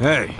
hey.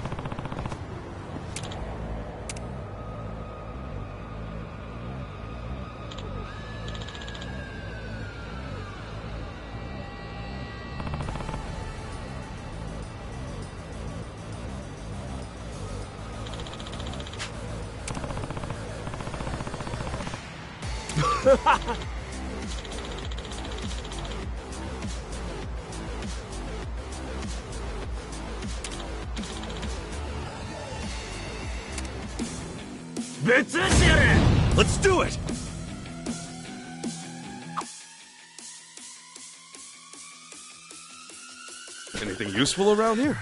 Useful around here?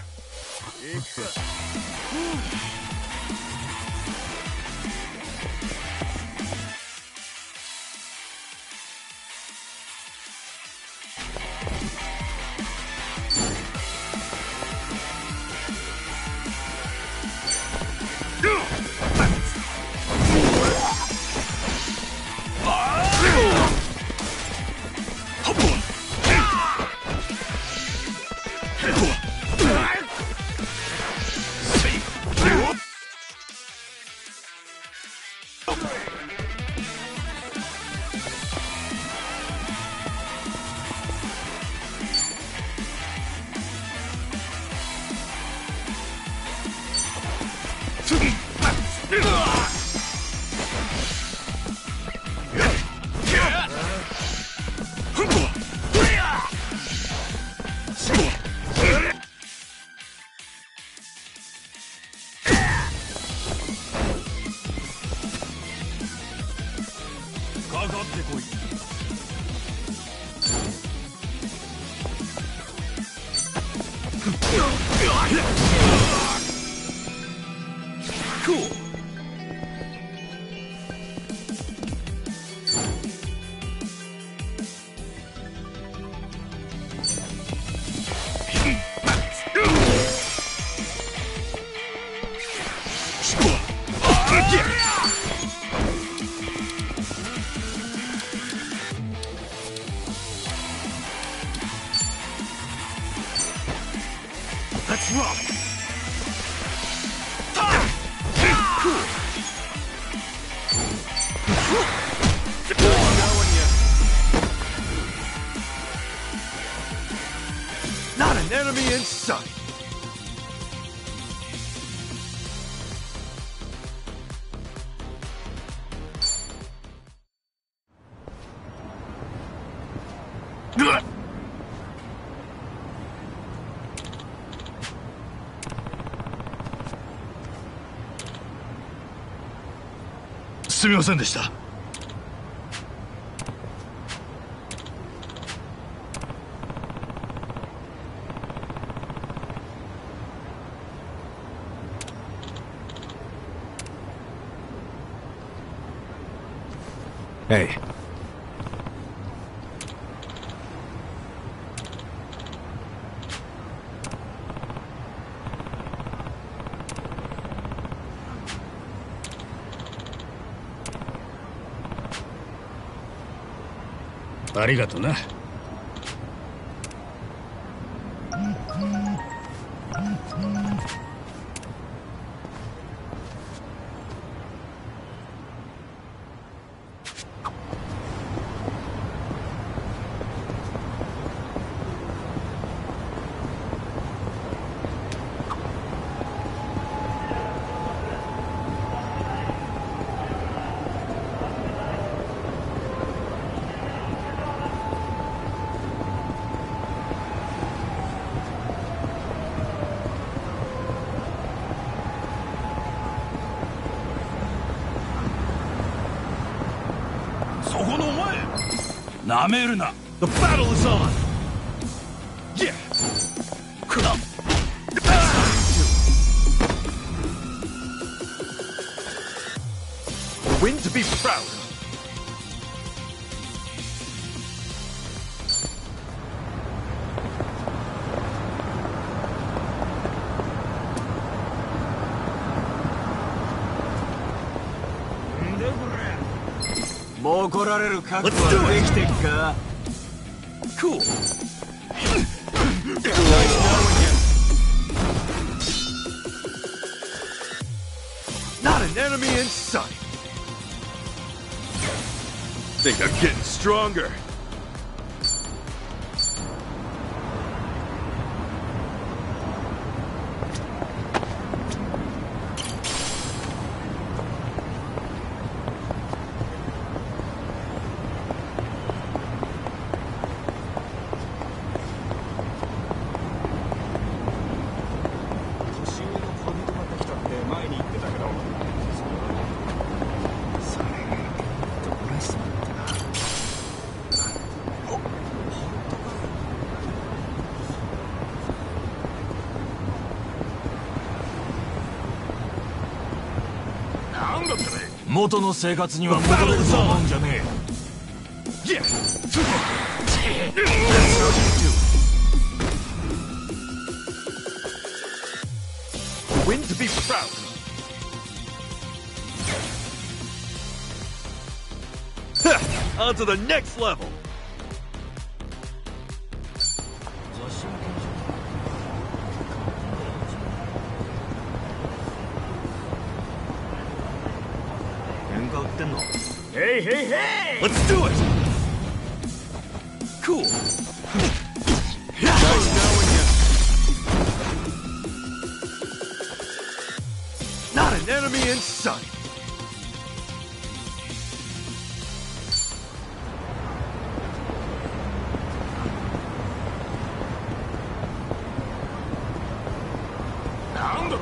すみませんでしたえいありがとな。The battle is on! れる覚悟はできてっか Cool. Not an enemy in sight. Think I'm getting stronger. 元の生には戻るうあとで NEXLEVEL! Let's do it! Cool. nice knowing you. Not an enemy in sight. なんだっ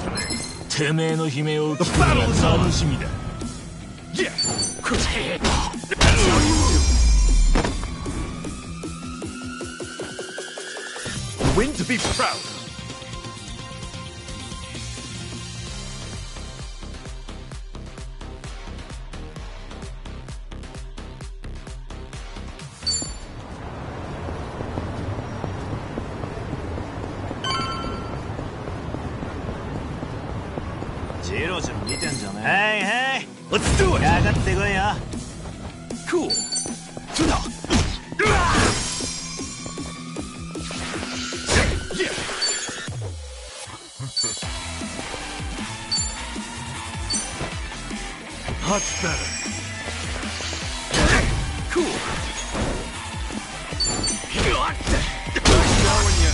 Much better. Cool. Nice knowing you.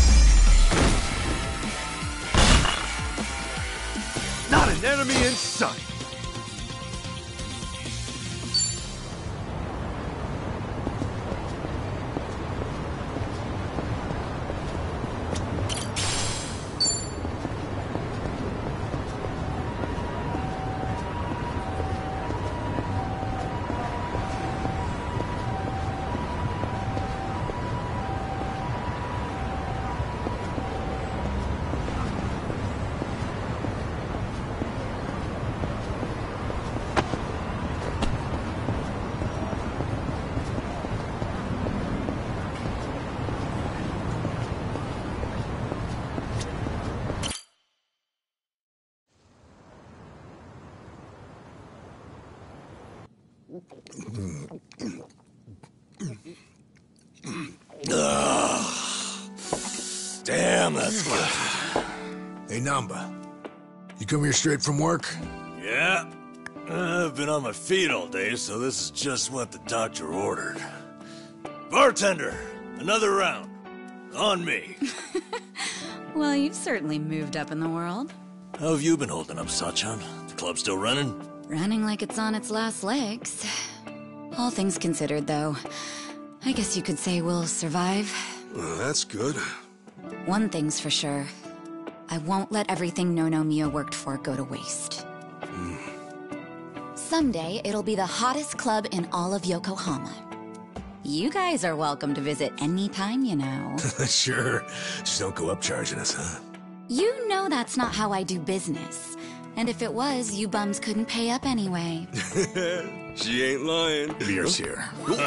Not an enemy in sight. That's good. Hey, Nanba. You come here straight from work? Yeah. Uh, I've been on my feet all day, so this is just what the doctor ordered. Bartender, another round. On me. Well, you've certainly moved up in the world. How have you been holding up, Sachan? The club still running? Running like it's on its last legs. All things considered, though, I guess you could say we'll survive. Well, that's good. One thing's for sure. I won't let everything Nono Mio worked for go to waste. Hmm. Someday, it'll be the hottest club in all of Yokohama. You guys are welcome to visit anytime, you know. sure. Just don't go up charging us, huh? you know that's not how I do business. And if it was, you bums couldn't pay up anyway. She ain't lying. Beer's here.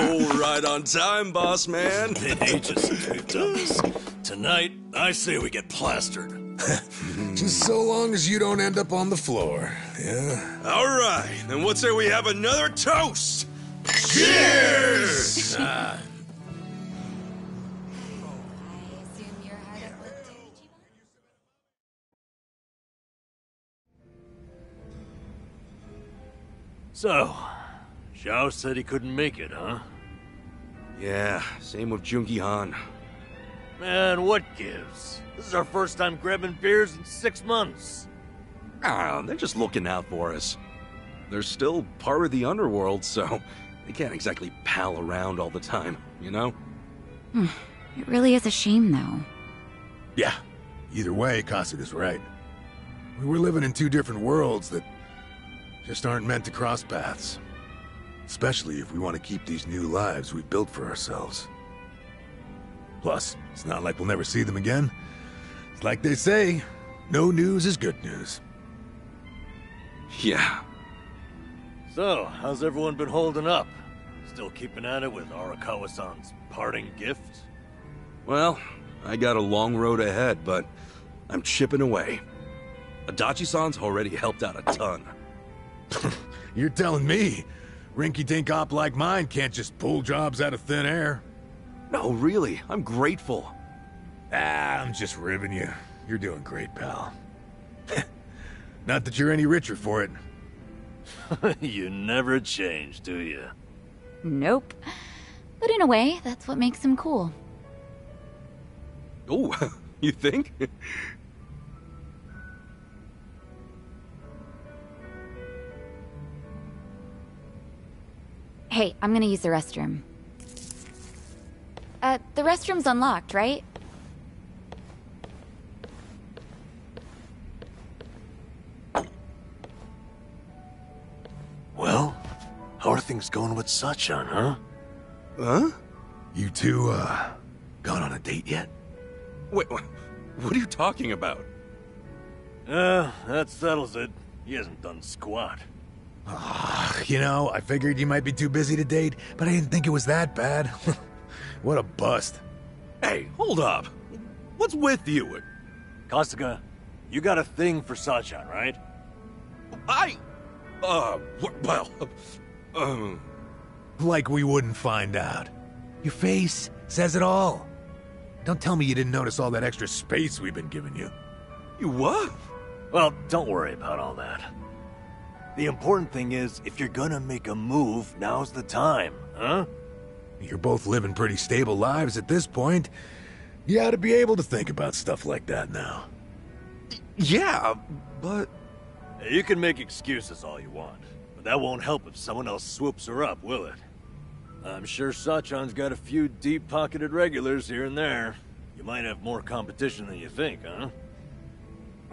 Oh, right on time, boss man. Been ages since we've done this. Tonight, I say we get plastered. Just so long as you don't end up on the floor. Yeah? All right, then what say we have another toast? Cheers! Ah. So, Zhao said he couldn't make it, huh? Yeah, same with Joon-gi Han. Man, what gives? This is our first time grabbing beers in six months. Ah, they're just looking out for us. They're still part of the underworld, so they can't exactly pal around all the time, you know? It really is a shame, though. Yeah. Either way, Kasuga's right. We were living in two different worlds that just aren't meant to cross paths. Especially if we want to keep these new lives we've built for ourselves. Plus, it's not like we'll never see them again. It's like they say, no news is good news. Yeah. So, how's everyone been holding up? Still keeping at it with Arakawa-san's parting gift? Well, I got a long road ahead, but I'm chipping away. Adachi-san's already helped out a ton. You're telling me, rinky-dink op like mine can't just pull jobs out of thin air? No, really, I'm grateful. Ah, I'm just ribbing you. You're doing great, pal. Not that you're any richer for it. you never change, do you? Nope. But in a way, that's what makes him cool. Oh, you think? Hey, I'm gonna use the restroom. Uh, the restroom's unlocked, right? Well, how are things going with Sachan, huh? huh? You two, uh, gone on a date yet? Wait, what what are you talking about? Uh, that settles it. He hasn't done squat. You know, I figured you might be too busy to date, but I didn't think it was that bad. what a bust. Hey, hold up. What's with you? Kasuga, you got a thing for Sachan, right? I... Uh, wh- well... Um... Like we wouldn't find out. Your face says it all. Don't tell me you didn't notice all that extra space we've been giving you. You what? Well, don't worry about all that. The important thing is, if you're gonna make a move, now's the time, huh? You're both living pretty stable lives at this point. You ought to be able to think about stuff like that now. Yeah, but... You can make excuses all you want, but that won't help if someone else swoops her up, will it? I'm sure Sachan's got a few deep-pocketed regulars here and there. You might have more competition than you think, huh?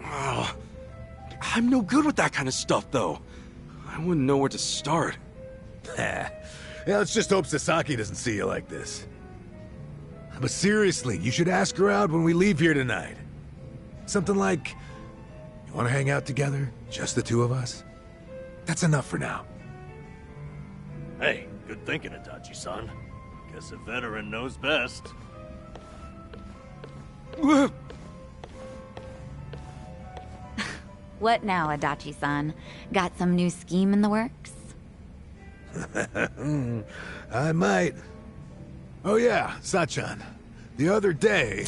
Oh, I'm no good with that kind of stuff, though. I wouldn't know where to start. yeah, let's just hope Sasaki doesn't see you like this. But seriously, you should ask her out when we leave here tonight. Something like, you want to hang out together? Just the two of us? That's enough for now. Hey, good thinking, Adachi-san. Guess a veteran knows best. What now, Adachi-san? Got some new scheme in the works? I might. Oh yeah, Sachan. The other day...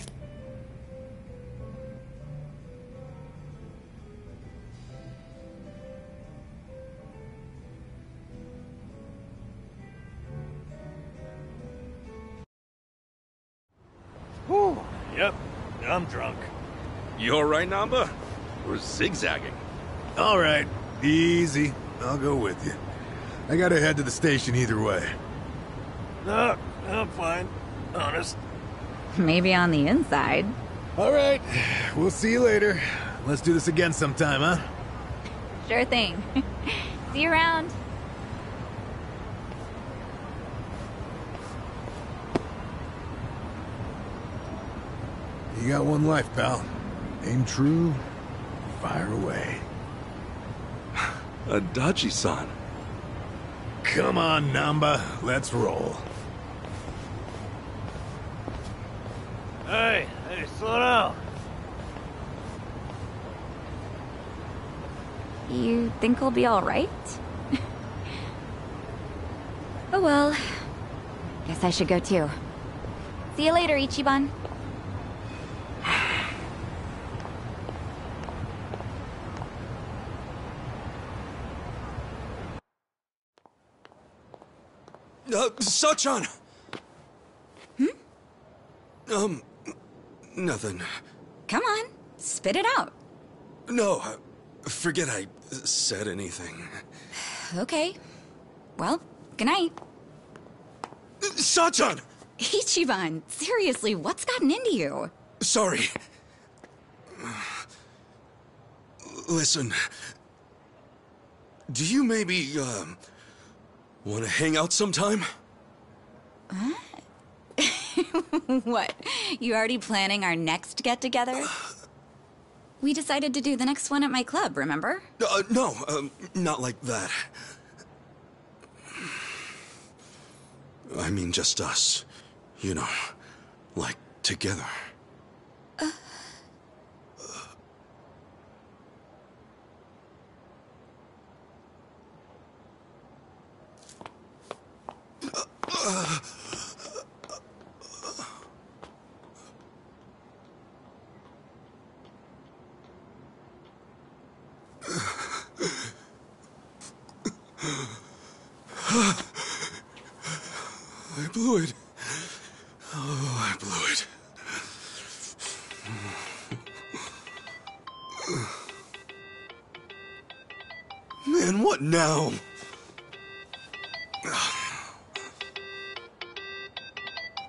Whew. Yep, I'm drunk. You alright, Nanba? We're zigzagging. All right, easy. I'll go with you. I gotta head to the station either way. No, I'm fine. Honest. Maybe on the inside. All right, we'll see you later. Let's do this again sometime, huh? Sure thing. See you around. You got one life, pal. Aim true, fire away. Adachi-san. Come on, Nanba. Let's roll. Hey, hey, slow down. You think we'll be alright? oh well. Guess I should go too. See you later, Ichiban. Uh, Sachan! Hmm? Um, nothing. Come on, spit it out. No, uh, forget I said anything. Okay. Well, good night. Sachan! Ichiban, seriously, what's gotten into you? Sorry. Listen. Do you maybe, um, want to hang out sometime? what? You already planning our next get together? We decided to do the next one at my club, remember? Uh, no, um, not like that. I mean, just us. You know, like together.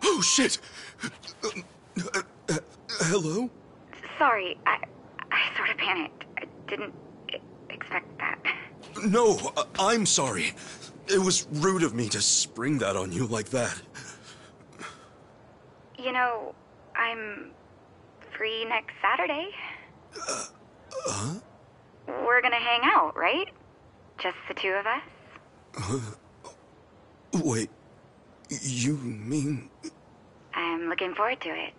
Oh, shit! Uh, uh, hello? Sorry, I, I sort of panicked. I didn't expect that. No, I'm sorry. It was rude of me to spring that on you like that. You know, I'm free next Saturday. Uh, huh? We're gonna hang out, right? Just the two of us? Wait, you mean. I'm looking forward to it.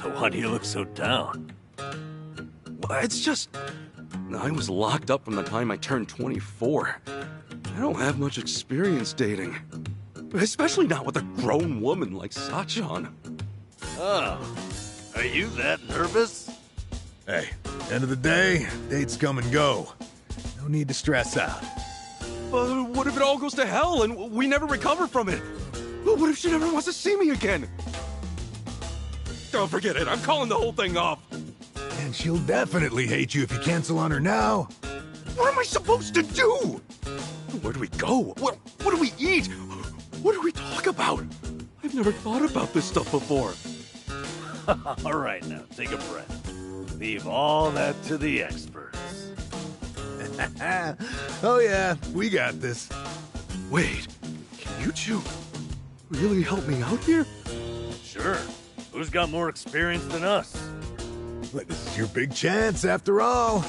So why do you look so down? It's just. I was locked up from the time I turned 24. I don't have much experience dating. Especially not with a grown woman like Sachan. Oh, are you that nervous? Hey, end of the day, dates come and go. No need to stress out. But what if it all goes to hell and we never recover from it? What if she never wants to see me again? Don't forget it. I'm calling the whole thing off. And she'll definitely hate you if you cancel on her now. What am I supposed to do? Where do we go? What, what do we eat? What do we talk about? I've never thought about this stuff before. All right, now, take a breath. Leave all that to the experts. oh yeah, we got this. Wait, can you two really help me out here? Sure. Who's got more experience than us? But this is your big chance after all.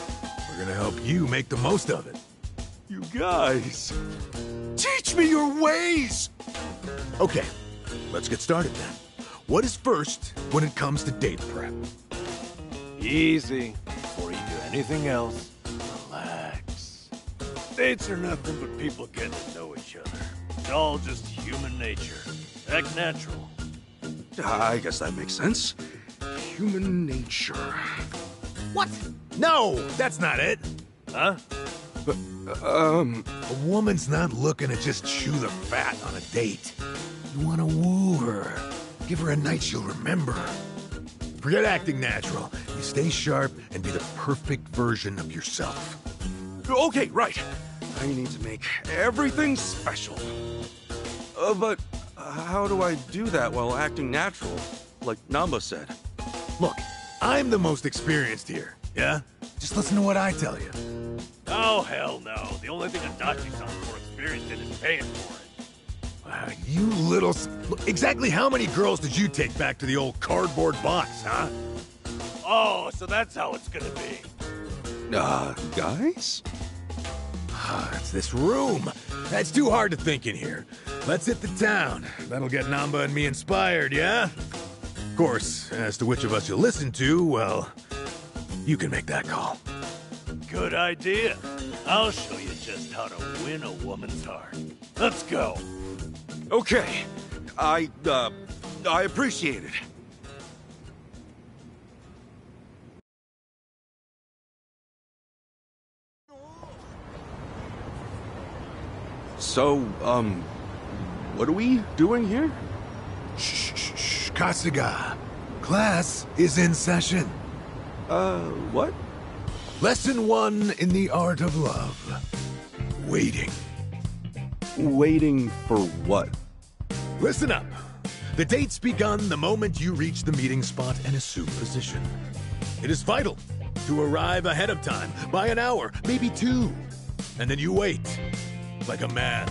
We're gonna help you make the most of it. You guys, teach me your ways! Okay, let's get started then. What is first when it comes to date prep? Easy. Before you do anything else, relax. Dates are nothing but people getting to know each other. It's all just human nature. Act natural. I guess that makes sense. Human nature. What? No, that's not it. Huh? Um, A woman's not looking to just chew the fat on a date. You want to woo her. Give her a night she'll remember. Forget acting natural. You stay sharp and be the perfect version of yourself. okay, right. I need to make everything special. Uh, but how do I do that while acting natural? Like Nanba said. Look, I'm the most experienced here, yeah? Just listen to what I tell you. Oh, hell no. The only thing Adachi-san's more experienced in is paying for it. Wow, you little... Look, exactly how many girls did you take back to the old cardboard box, huh? Oh, so that's how it's gonna be. Uh, guys? Ah, it's this room. That's too hard to think in here. Let's hit the town. That'll get Nanba and me inspired, yeah? Of course, as to which of us you'll listen to, well, you can make that call. Good idea. I'll show you just how to win a woman's heart. Let's go. Okay. I, uh, I appreciate it. So, um, what are we doing here? Shh, shh, shh, Kasuga. Class is in session. Uh, what? Lesson one in the art of love. Waiting. Waiting for what? Listen up. The date's begun the moment you reach the meeting spot and assume position. It is vital to arrive ahead of time, by an hour, maybe two. And then you wait, like a man.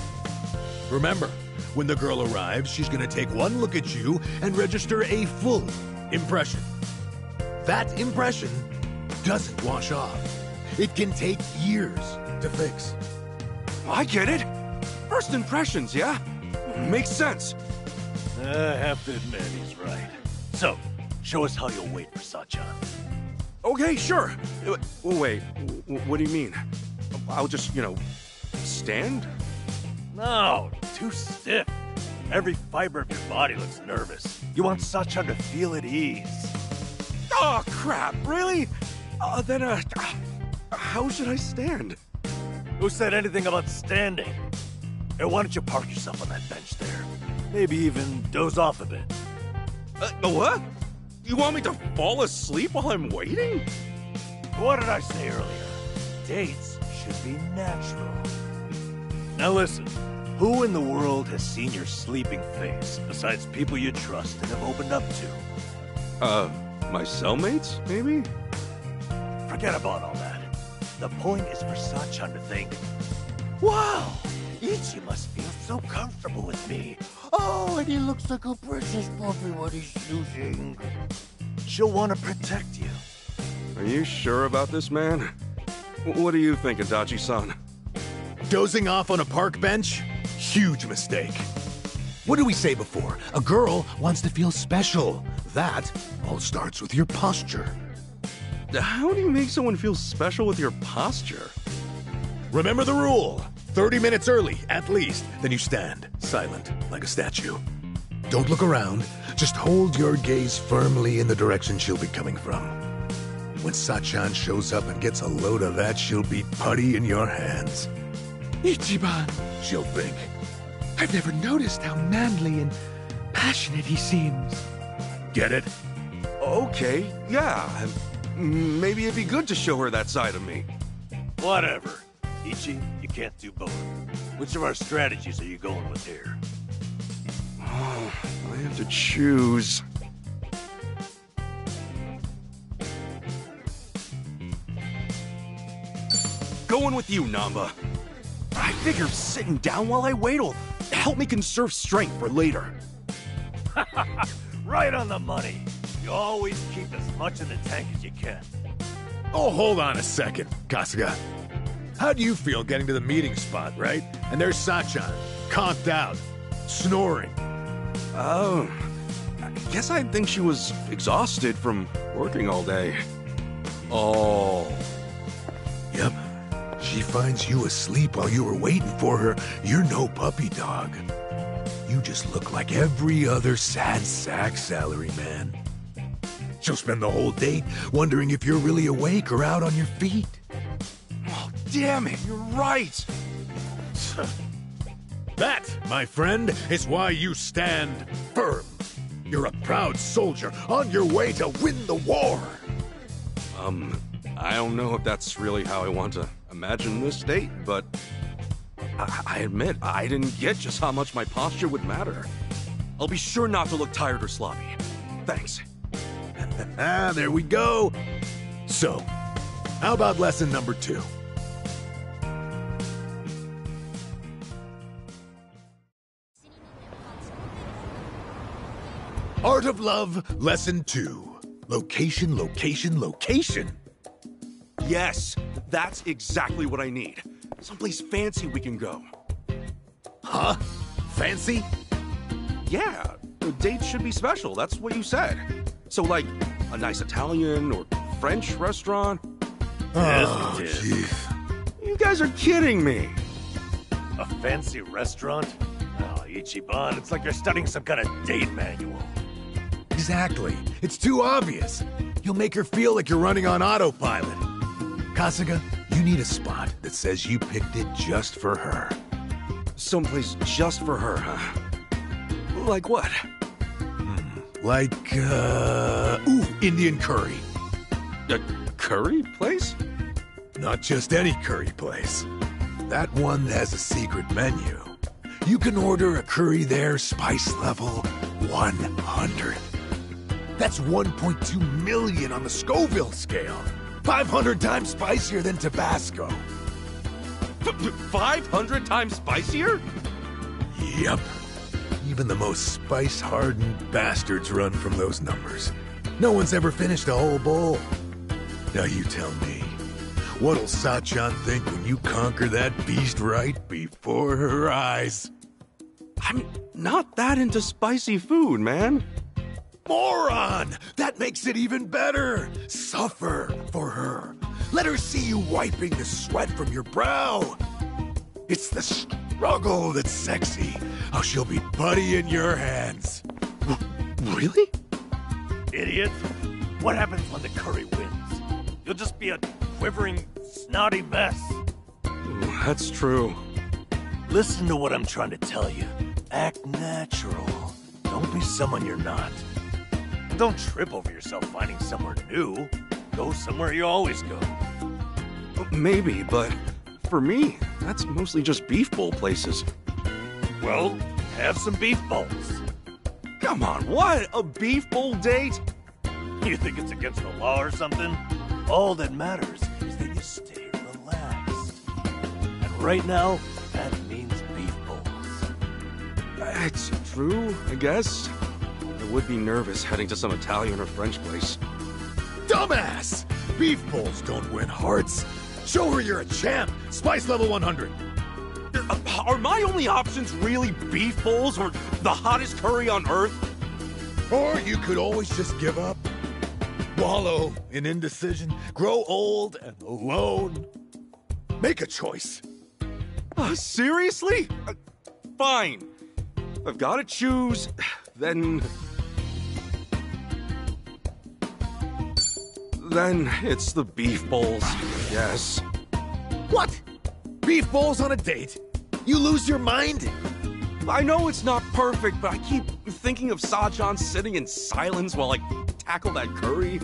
Remember, when the girl arrives, she's gonna take one look at you and register a full impression. That impression doesn't wash off. It can take years to fix. I get it. First impressions, yeah? Makes sense. I have to admit, he's right. So, show us how you'll wait for Sachan. Okay, sure. Uh, Wait, what do you mean? I'll just, you know, stand? No, too stiff. Every fiber of your body looks nervous. You want Sachan to feel at ease. Oh, crap, really? Uh, then, uh, how should I stand? Who said anything about standing? Hey, why don't you park yourself on that bench there? Maybe even doze off a bit. Uh, what? You want me to fall asleep while I'm waiting? What did I say earlier? Dates should be natural. Now listen, who in the world has seen your sleeping face besides people you trust and have opened up to? Uh, my cellmates, maybe? Forget about all that. The point is for Sachan to think, Wow, Ichi must feel so comfortable with me. Oh, and he looks like a precious puppy when he's snoozing. She'll want to protect you. Are you sure about this, man? What do you think, Adachi-san? Dozing off on a park bench? Huge mistake. What did we say before? A girl wants to feel special. That all starts with your posture. How do you make someone feel special with your posture? Remember the rule 30 minutes early, at least. Then you stand, silent, like a statue. Don't look around, just hold your gaze firmly in the direction she'll be coming from. When Sachan shows up and gets a load of that, she'll be putty in your hands. Ichiban, She'll think, I've never noticed how manly and passionate he seems. get it? Okay, yeah. Maybe it'd be good to show her that side of me. Whatever. Ichi, you can't do both. Which of our strategies are you going with here? Oh, I have to choose. Going with you, Nanba. I figure sitting down while I wait will help me conserve strength for later. Right on the money. You always keep as much in the tank as you can. Oh, hold on a second, Kasuga. How do you feel getting to the meeting spot, right? And there's Sachan, conked out, snoring. Oh, I guess I'd think she was exhausted from working all day. Oh. Yep. She finds you asleep while you were waiting for her. You're no puppy dog. You just look like every other sad sack salaryman. She'll spend the whole date wondering if you're really awake or out on your feet. Oh, damn it, you're right. That, my friend, is why you stand firm. You're a proud soldier on your way to win the war. Um, I don't know if that's really how I want to imagine this date, but I, I admit I didn't get just how much my posture would matter. I'll be sure not to look tired or sloppy. Thanks. Ah, there we go. So, how about lesson number two? Art of Love, Lesson 2. Location, location, location. Yes, that's exactly what I need. Someplace fancy we can go. Huh? Fancy? Yeah, the date should be special. That's what you said. So, like, a nice Italian or French restaurant? Oh, it is. jeez. You guys are kidding me. A fancy restaurant? Oh, Ichiban, it's like you're studying some kind of date manual. Exactly. It's too obvious. You'll make her feel like you're running on autopilot. Kasuga, you need a spot that says you picked it just for her. Someplace just for her, huh? Like what? Like, uh, ooh, Indian curry. A curry place? Not just any curry place. That one has a secret menu. You can order a curry there, spice level 100. That's 1.2 million on the Scoville scale. 500 times spicier than Tabasco. 500 times spicier? Yep. Even the most spice hardened bastards run from those numbers. No one's ever finished a whole bowl. Now you tell me, what'll Sachan think when you conquer that beast right before her eyes? I'm not that into spicy food, man. Moron! That makes it even better! Suffer for her. Let her see you wiping the sweat from your brow. It's the struggle that's sexy. How she'll be putty in your hands. Really? Idiot! What happens when the curry wins? You'll just be a quivering, snotty mess. That's true. Listen to what I'm trying to tell you. Act natural. Don't be someone you're not. Don't trip over yourself finding somewhere new. Go somewhere you always go. Maybe, but for me, that's mostly just beef bowl places. Well, have some beef bowls. Come on, what? A beef bowl date? You think it's against the law or something? All that matters is that you stay relaxed. And right now, that means beef bowls. It's true, I guess. I would be nervous heading to some Italian or French place. Dumbass! Beef bowls don't win hearts. Show her you're a champ. Spice level 100. Uh, Are my only options really beef bowls or the hottest curry on earth? Or you could always just give up. Wallow in indecision. Grow old and alone. Make a choice. Uh, seriously? Uh, fine. I've got to choose, then. Then it's the beef bowls, yes. What? Beef bowls on a date? You lose your mind? I know it's not perfect, but I keep thinking of Sachan sitting in silence while I tackle that curry.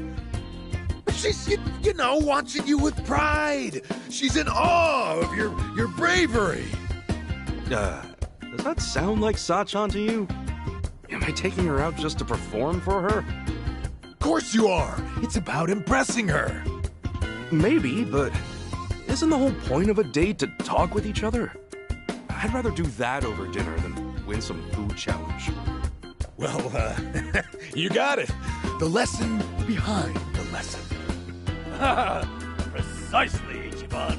She's, you, you know, watching you with pride. She's in awe of your, your bravery. Uh, does that sound like Sachan to you? Am I taking her out just to perform for her? Of course you are. It's about impressing her. Maybe, but isn't the whole point of a date to talk with each other? I'd rather do that over dinner than win some food challenge. Well, uh, you got it. The lesson behind the lesson. Precisely, Ichiban.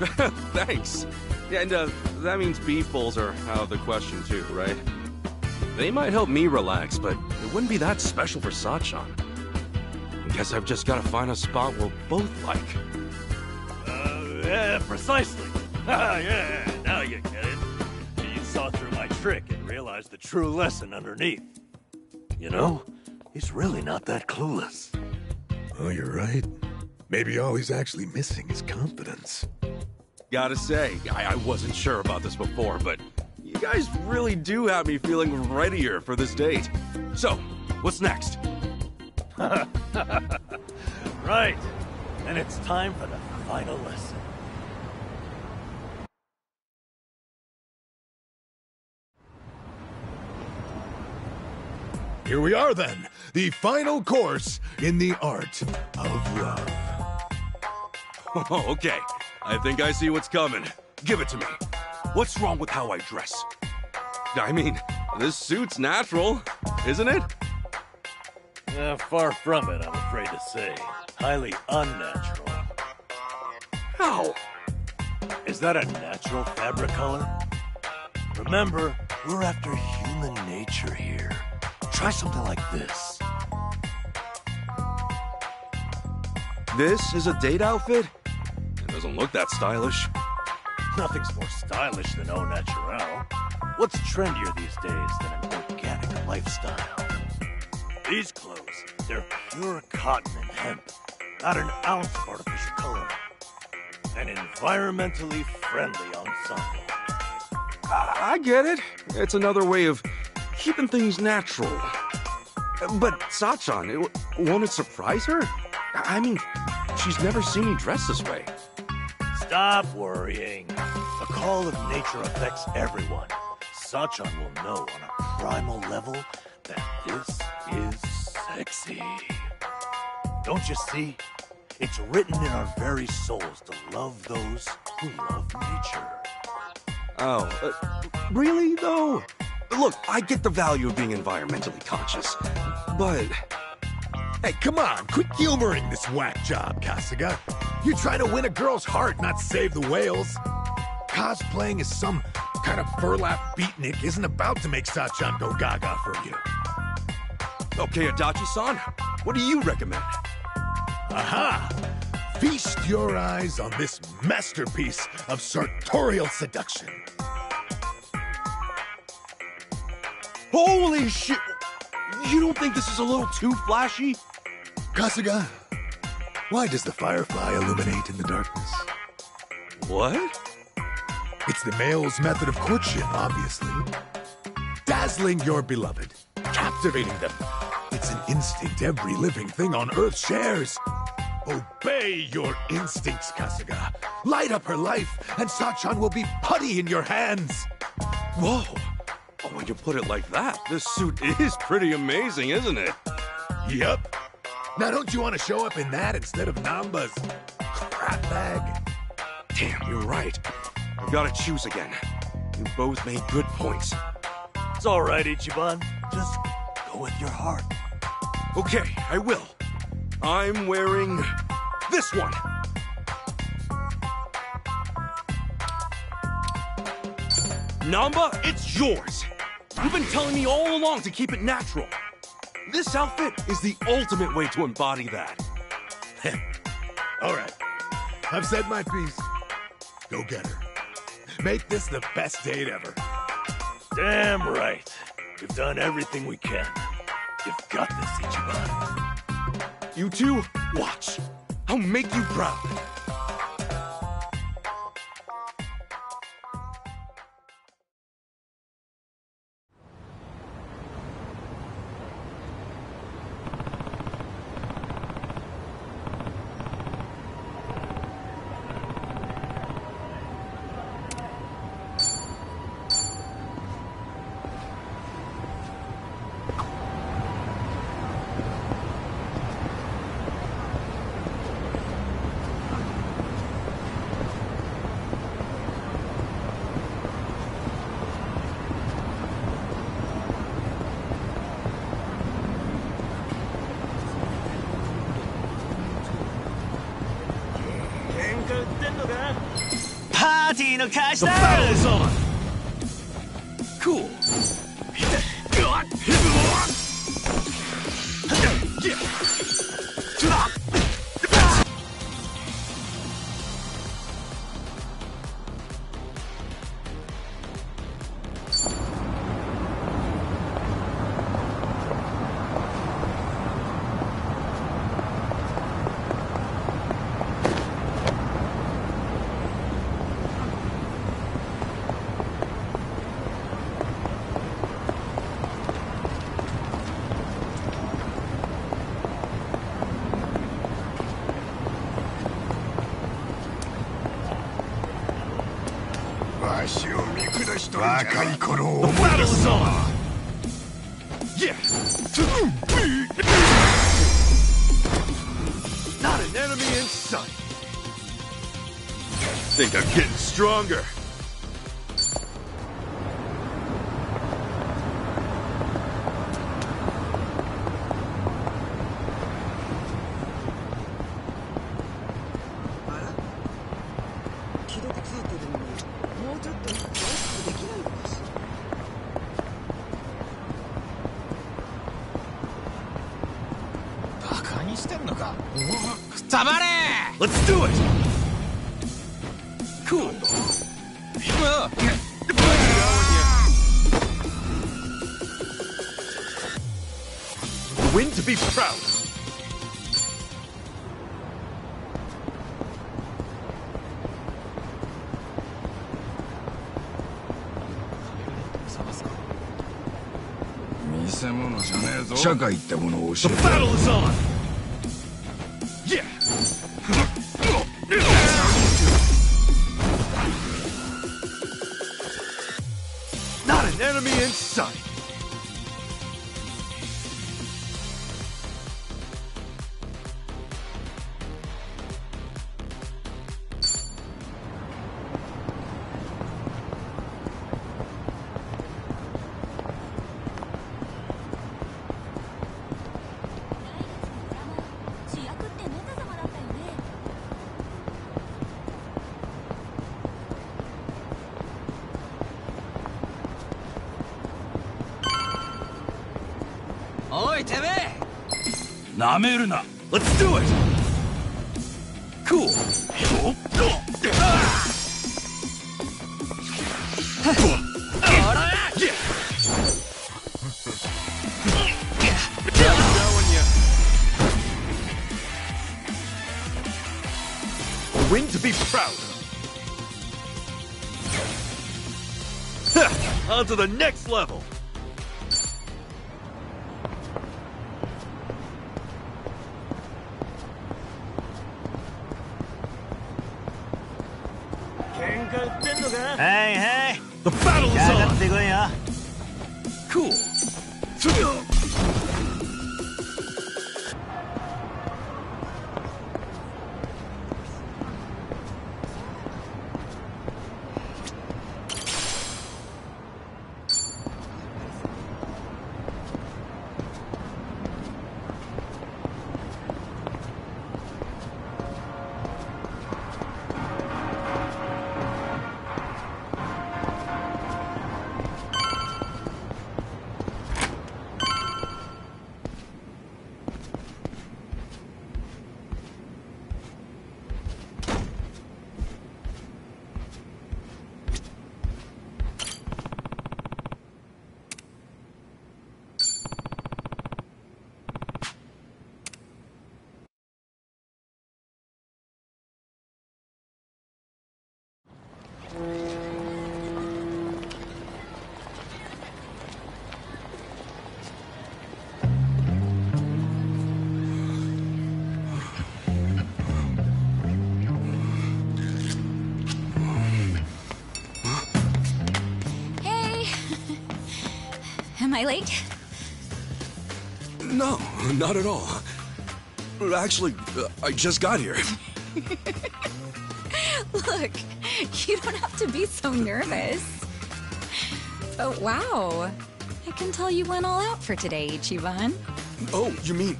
Thanks. And uh, that means beef bowls are out of the question too, right? They might help me relax, but it wouldn't be that special for Sachan. Guess I've just gotta find a spot we'll both like. Uh, yeah, precisely. Ah, yeah, now you get it. You saw through my trick and realized the true lesson underneath. You know, he's really not that clueless. Oh, you're right. Maybe all he's actually missing is confidence. Gotta say, I, I wasn't sure about this before, but you guys really do have me feeling readier for this date. So, what's next? Right. And it's time for the final lesson. Here we are then, the final course in the art of love. Oh, okay. I think I see what's coming. Give it to me. What's wrong with how I dress? I mean, this suit's natural, isn't it? Uh, far from it, I'm afraid to say. Highly unnatural. How? Is that a natural fabric color? Remember, we're after human nature here. Try something like this. This is a date outfit? It doesn't look that stylish. Nothing's more stylish than au naturel. What's trendier these days than an organic lifestyle? These clothes, they're pure cotton and hemp. Not an ounce of artificial color. An environmentally friendly ensemble. I, get it. It's another way of keeping things natural. But Sachan, it, won't it surprise her? I mean, she's never seen me dress this way. Stop worrying. Call of nature affects everyone. Sachan will know on a primal level that this is sexy. Don't you see? It's written in our very souls to love those who love nature. Oh, uh, really though? Look, I get the value of being environmentally conscious, but Hey, come on, quit humoring this whack job, Kasuga. You're trying to win a girl's heart, not save the whales. Cosplaying as some kind of burlap beatnik isn't about to make Sachan go gaga for you. okay, Adachi-san, what do you recommend? Aha! Feast your eyes on this masterpiece of sartorial seduction. Holy shit! You don't think this is a little too flashy? Kasuga, why does the firefly illuminate in the darkness? What? It's the male's method of courtship, obviously. Dazzling your beloved, captivating them. It's an instinct every living thing on Earth shares. Obey your instincts, Kasuga. Light up her life, and Sachan will be putty in your hands. Whoa! Oh, when you put it like that, this suit is pretty amazing, isn't it? Yep. Now, don't you want to show up in that instead of Nanba's crap bag? Damn, you're right. I've got to choose again. You both made good points. It's all right, Ichiban. Just go with your heart. Okay, I will. I'm wearing this one. Nanba, it's yours. You've been telling me all along to keep it natural. This outfit is the ultimate way to embody that. All right. I've said my piece. Go get her. Make this the best date ever. Damn right. We've done everything we can. You've got this, Ichiban. You two, watch. I'll make you proud. 开始。Stronger! The battle is on! Yeah! Let's do it! Cool. Win to be proud On to the next level! I late? No, not at all. Actually, uh, I just got here. Look, you don't have to be so nervous. But wow, I can tell you went all out for today, Ichiban. Oh, you mean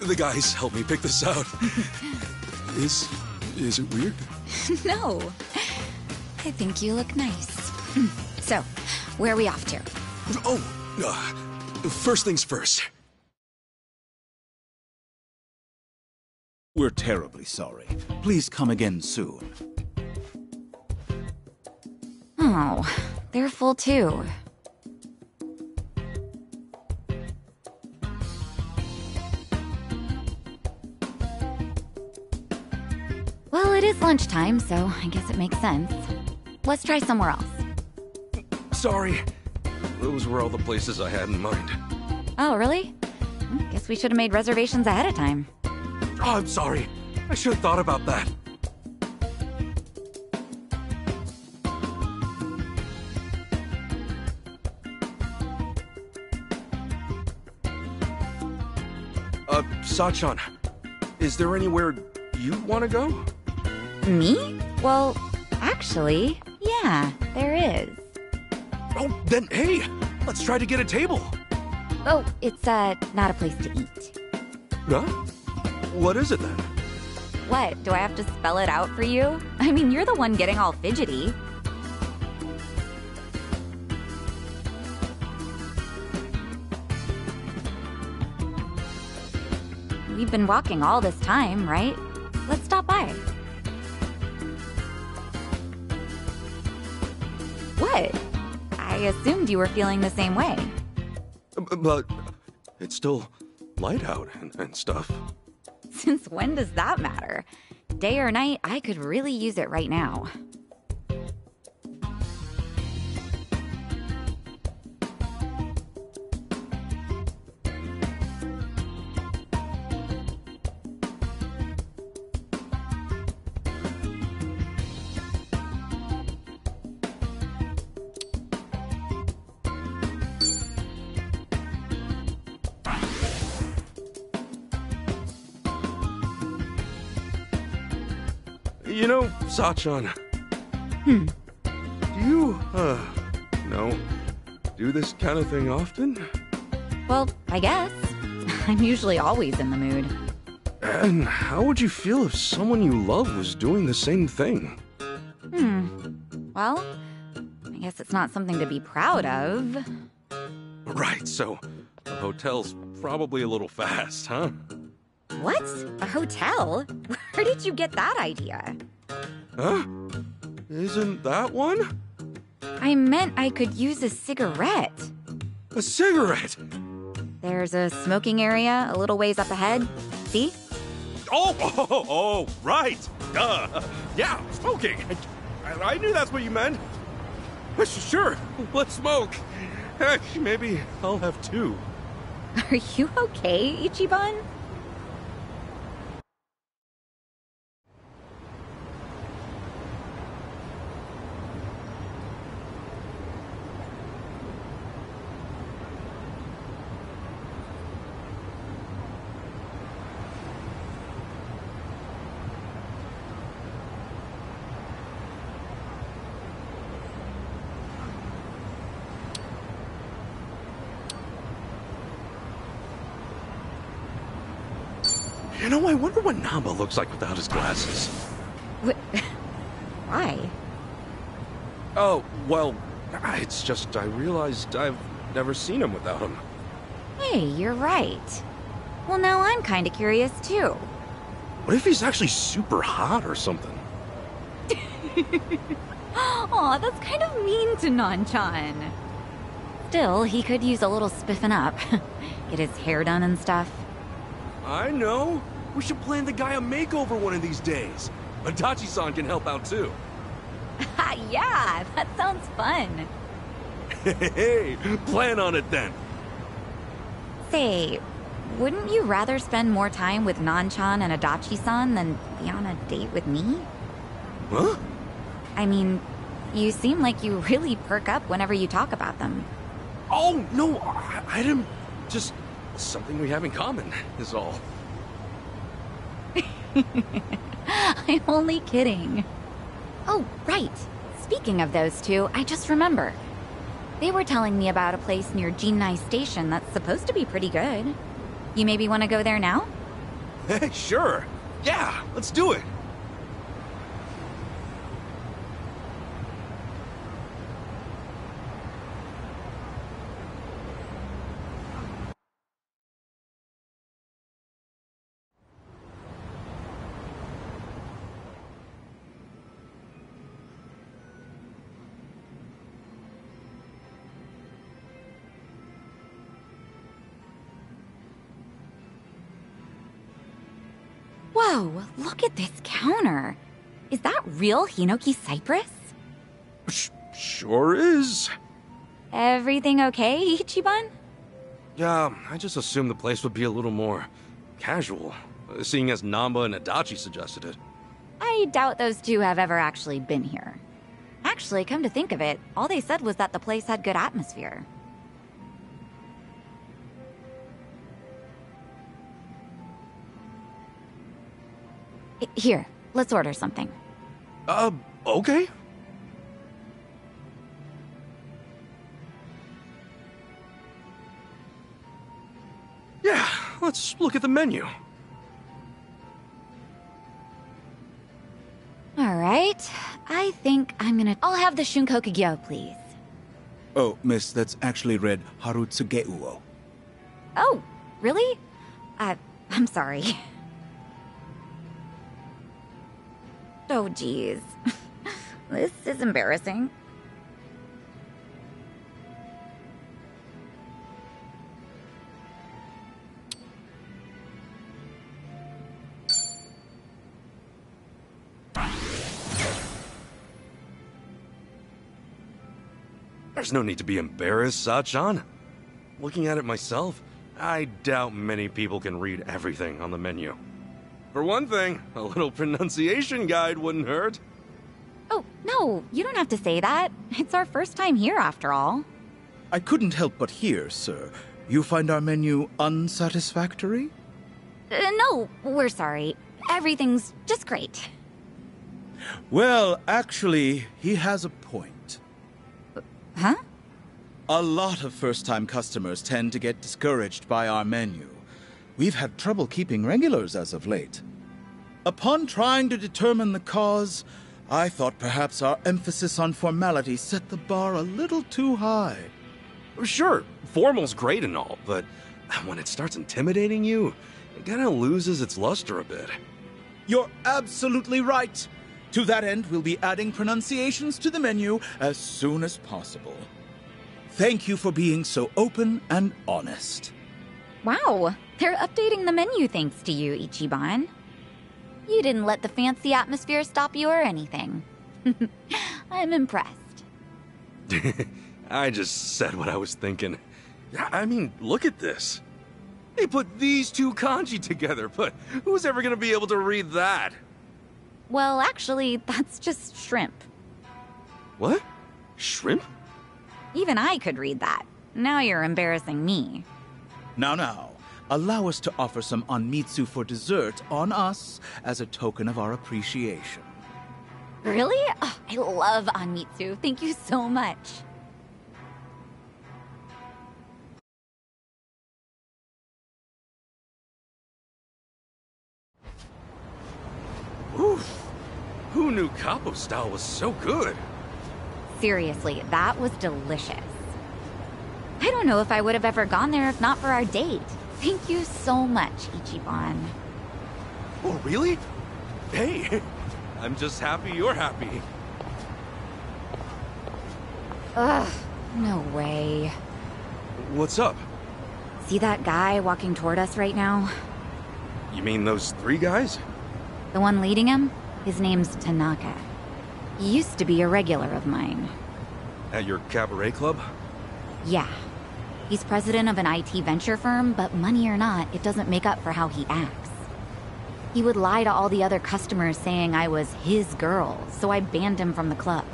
the guys helped me pick this out? is is it weird? no, I think you look nice. So, where are we off to? Oh, uh, first things first. We're terribly sorry. Please come again soon. Oh, they're full too. Well, it is lunchtime, so I guess it makes sense. Let's try somewhere else. Sorry. Those were all the places I had in mind. Oh, really? Guess we should have made reservations ahead of time. Oh, I'm sorry. I should have thought about that. Uh, Sachan, is there anywhere you want to go? Me? Well, actually, yeah, there is. Oh, then hey, let's try to get a table. Oh, it's, uh, not a place to eat. Huh? What is it then? What, do I have to spell it out for you? I mean, you're the one getting all fidgety. We've been walking all this time, right? Let's stop by. Assumed you were feeling the same way. But it's still light out and, and stuff. Since when does that matter? Day or night, I could really use it right now. Sachan. Hmm. Do you, uh, no, do this kind of thing often? Well, I guess. I'm usually always in the mood. And how would you feel if someone you love was doing the same thing? Hmm. Well, I guess it's not something to be proud of. Right, so the hotel's probably a little fast, huh? What? A hotel? Where did you get that idea? Huh? Isn't that one? I meant I could use a cigarette. A cigarette? There's a smoking area a little ways up ahead. See? Oh, oh, oh, oh, right. Duh. Yeah, smoking. I, I knew that's what you meant. Sure, let's smoke. Heck, maybe I'll have two. Are you okay, Ichiban? You know, I wonder what Nanba looks like without his glasses. Wh- Why? Oh, well, ah, it's just I realized I've never seen him without him. Hey, you're right. Well, now I'm kind of curious too. What if he's actually super hot or something? Aw, that's kind of mean to Nanchan. Still, he could use a little spiffing up. Get his hair done and stuff. I know. We should plan the guy a makeover one of these days. Adachi-san can help out too. Ha, yeah, that sounds fun. Hey, plan on it then. Say, wouldn't you rather spend more time with Nanchan and Adachi-san than be on a date with me? Huh? I mean, you seem like you really perk up whenever you talk about them. Oh, no, I, I didn't. Just something we have in common is all. I'm only kidding. Oh, right. Speaking of those two, I just remember. They were telling me about a place near Jinnai Station that's supposed to be pretty good. You maybe want to go there now? Sure. Yeah, let's do it. Look at this counter. Is that real Hinoki cypress? Sh- sure is. Everything okay, Ichiban? Yeah, I just assumed the place would be a little more casual, seeing as Nanba and Adachi suggested it. I doubt those two have ever actually been here. Actually, come to think of it, all they said was that the place had good atmosphere. Here, let's order something. Uh, okay. Yeah, let's look at the menu. All right. I think I'm gonna. I'll have the Shunkokugyo, please. Oh, miss, that's actually read Harutsugeuo. Oh, really? Uh, I'm sorry. Oh, geez. this is embarrassing. There's no need to be embarrassed, Sachan. Looking at it myself, I doubt many people can read everything on the menu. For one thing, a little pronunciation guide wouldn't hurt. Oh, no, you don't have to say that. It's our first time here, after all. I couldn't help but hear, sir. You find our menu unsatisfactory? Uh, no, we're sorry. Everything's just great. Well, actually, he has a point. Huh? A lot of first time customers tend to get discouraged by our menu. We've had trouble keeping regulars as of late. Upon trying to determine the cause, I thought perhaps our emphasis on formality set the bar a little too high. Sure, formal's great and all, but when it starts intimidating you, it kind of loses its luster a bit. You're absolutely right. To that end, we'll be adding pronunciations to the menu as soon as possible. Thank you for being so open and honest. Wow, they're updating the menu thanks to you, Ichiban. You didn't let the fancy atmosphere stop you or anything. I'm impressed. I just said what I was thinking. I mean, look at this. They put these two kanji together, but who's ever gonna be able to read that? Well, actually, that's just shrimp. What? Shrimp? Even I could read that. Now you're embarrassing me. Now, now, allow us to offer some anmitsu for dessert on us as a token of our appreciation. Really? Oh, I love anmitsu. Thank you so much. Oof. Who knew Kappo style was so good? Seriously, that was delicious. I don't know if I would have ever gone there if not for our date. Thank you so much, Ichiban. Oh, really? Hey, I'm just happy you're happy. Ugh, no way. What's up? See that guy walking toward us right now? You mean those three guys? The one leading him? His name's Tanaka. He used to be a regular of mine. At your cabaret club? Yeah. He's president of an IT venture firm, but money or not, it doesn't make up for how he acts. He would lie to all the other customers saying I was his girl, so I banned him from the club.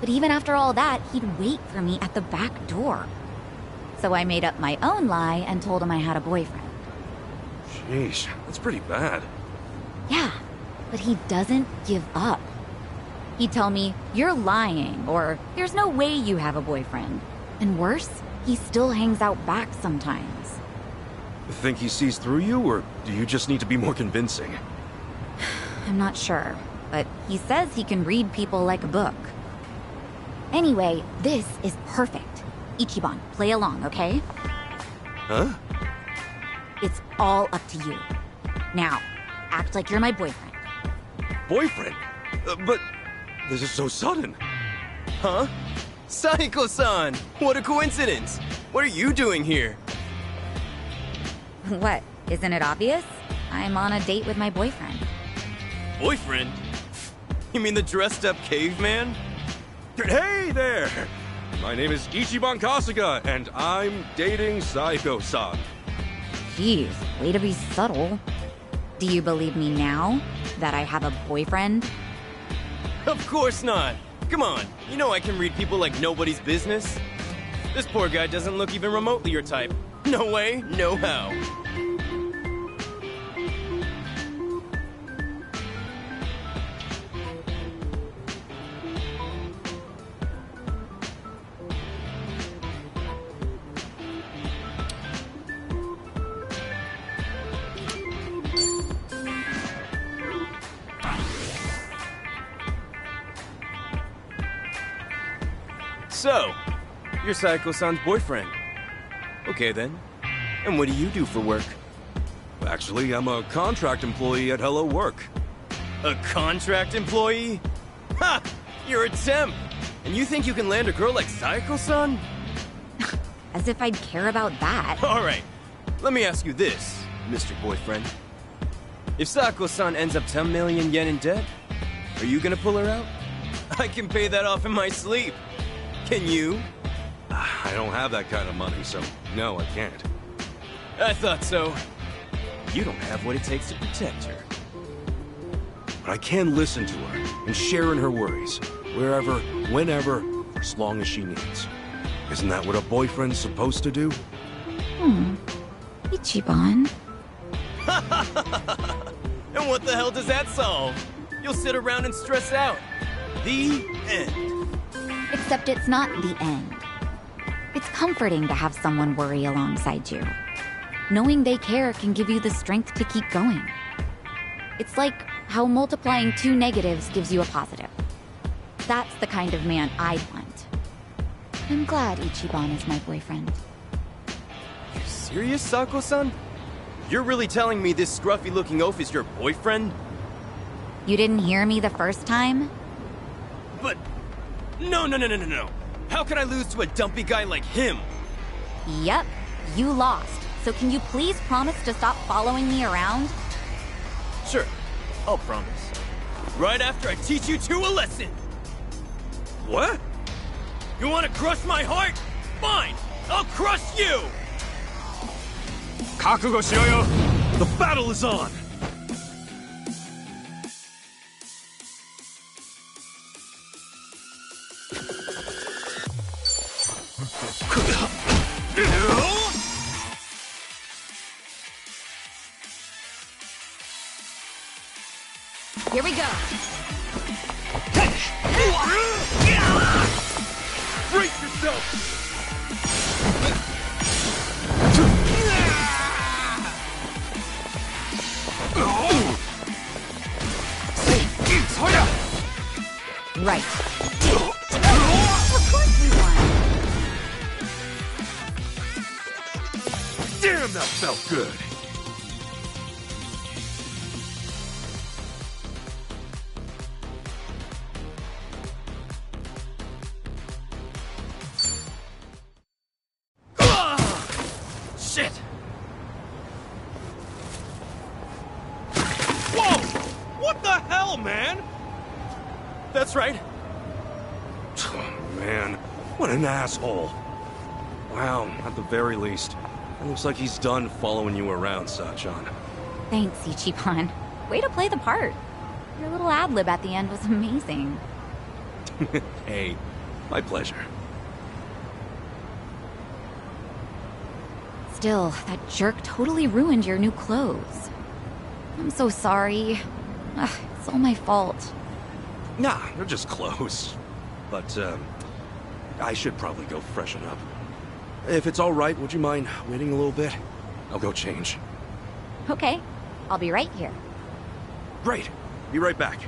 But even after all that, he'd wait for me at the back door. So I made up my own lie and told him I had a boyfriend. Sheesh, that's pretty bad. Yeah, but he doesn't give up. He'd tell me, You're lying, or There's no way you have a boyfriend. And worse, he still hangs out back sometimes. Think he sees through you, or do you just need to be more convincing? I'm not sure, but he says he can read people like a book. Anyway, this is perfect. Ichiban, play along, okay? Huh? It's all up to you. Now, act like you're my boyfriend. Boyfriend? Uh, but this is so sudden. Huh? Saeko-san! What a coincidence! What are you doing here? What? Isn't it obvious? I'm on a date with my boyfriend. Boyfriend? You mean the dressed up caveman? Hey there! My name is Ichiban Kasuga, and I'm dating Saeko-san. Jeez, way to be subtle. Do you believe me now that I have a boyfriend? Of course not! Come on, you know I can read people like nobody's business. This poor guy doesn't look even remotely your type. No way, no how. So, you're Saeko-san's boyfriend. Okay then. And what do you do for work? Actually, I'm a contract employee at Hello Work. A contract employee? Ha! You're a temp! And you think you can land a girl like Saeko-san? As if I'd care about that. Alright, let me ask you this, Mr. Boyfriend. If Saeko-san ends up 10 million yen in debt, are you gonna pull her out? I can pay that off in my sleep. Can you? I don't have that kind of money, so no, I can't. I thought so. You don't have what it takes to protect her. But I can listen to her and share in her worries, wherever, whenever, for as long as she needs. Isn't that what a boyfriend's supposed to do? Hmm. Ichiban. and what the hell does that solve? You'll sit around and stress out. The end. Except it's not the end. It's comforting to have someone worry alongside you. Knowing they care can give you the strength to keep going. It's like how multiplying two negatives gives you a positive. That's the kind of man I'd want. I'm glad Ichiban is my boyfriend. You serious, Saeko-san? You're really telling me this scruffy-looking oaf is your boyfriend? You didn't hear me the first time? But... No, no, no, no, no, no. How could I lose to a dumpy guy like him? Yep, you lost. So can you please promise to stop following me around? Sure, I'll promise. Right after I teach you two a lesson! What? You wanna crush my heart? Fine! I'll crush you! The battle is on! Looks like he's done following you around, Sachan. Thanks, Ichiban. Way to play the part. Your little ad lib at the end was amazing. hey, my pleasure. Still, that jerk totally ruined your new clothes. I'm so sorry. Ugh, it's all my fault. Nah, they're just clothes. But, um, I should probably go freshen up. If it's alright, would you mind waiting a little bit? I'll go change. Okay, I'll be right here. Great. Be right back.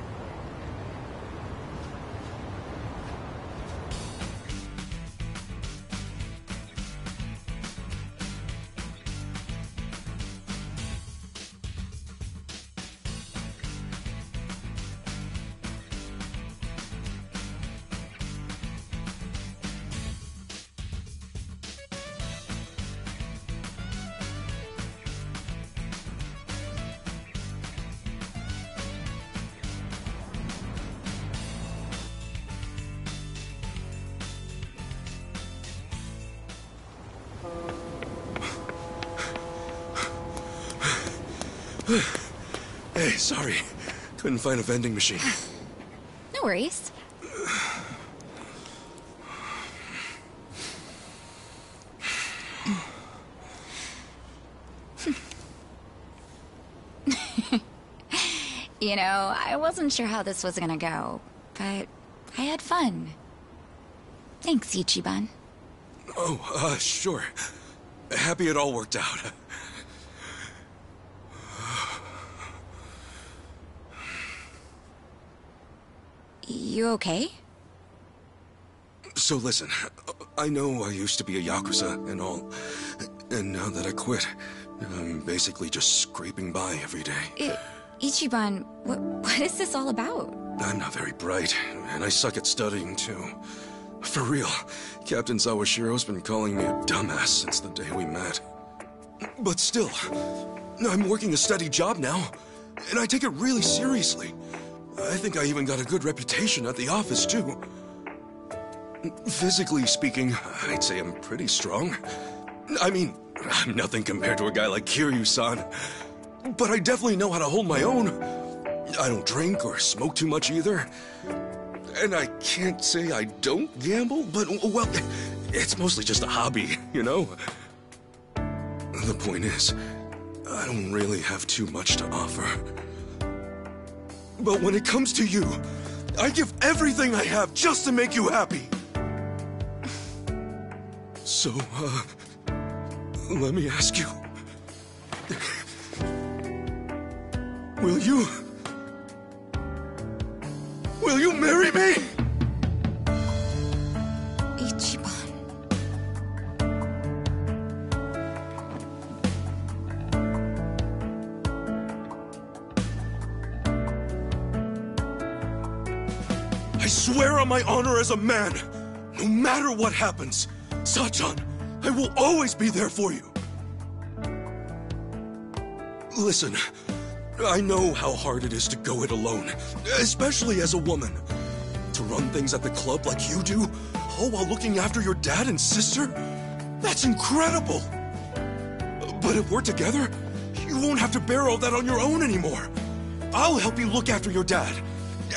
Couldn't find a vending machine. No worries. you know, I wasn't sure how this was gonna go, but I had fun. Thanks, Ichiban. Oh, uh, sure. Happy it all worked out. You okay? So listen, I know I used to be a Yakuza and all, and now that I quit, I'm basically just scraping by every day. I- Ichiban, what, what is this all about? I'm not very bright, and I suck at studying too. For real, Captain Sawashiro's been calling me a dumbass since the day we met. But still, I'm working a steady job now, and I take it really seriously. I think I even got a good reputation at the office, too. Physically speaking, I'd say I'm pretty strong. I mean, I'm nothing compared to a guy like Kiryu-san. But I definitely know how to hold my own. I don't drink or smoke too much either. And I can't say I don't gamble, but, well, it's mostly just a hobby, you know? The point is, I don't really have too much to offer. But when it comes to you, I give everything I have just to make you happy. So, uh, let me ask you. Will you... Will you marry me? My honor as a man, no matter what happens, Sachan, I will always be there for you. Listen, I know how hard it is to go it alone, especially as a woman. To run things at the club like you do, all while looking after your dad and sister? That's incredible! But if we're together, you won't have to bear all that on your own anymore. I'll help you look after your dad.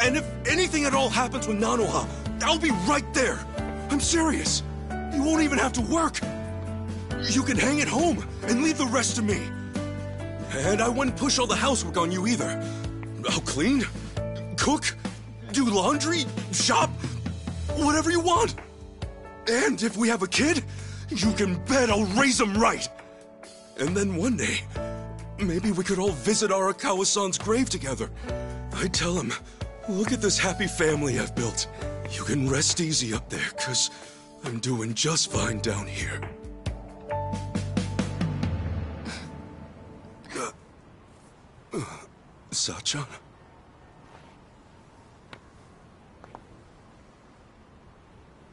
And if anything at all happens with Nanoha, I'll be right there. I'm serious. You won't even have to work. You can hang at home and leave the rest to me. And I wouldn't push all the housework on you either. I'll clean, cook, do laundry, shop, whatever you want. And if we have a kid, you can bet I'll raise him right. And then one day, maybe we could all visit Arakawa-san's grave together. I'd tell him, look at this happy family I've built. You can rest easy up there, cause I'm doing just fine down here. Uh, uh, Sachan?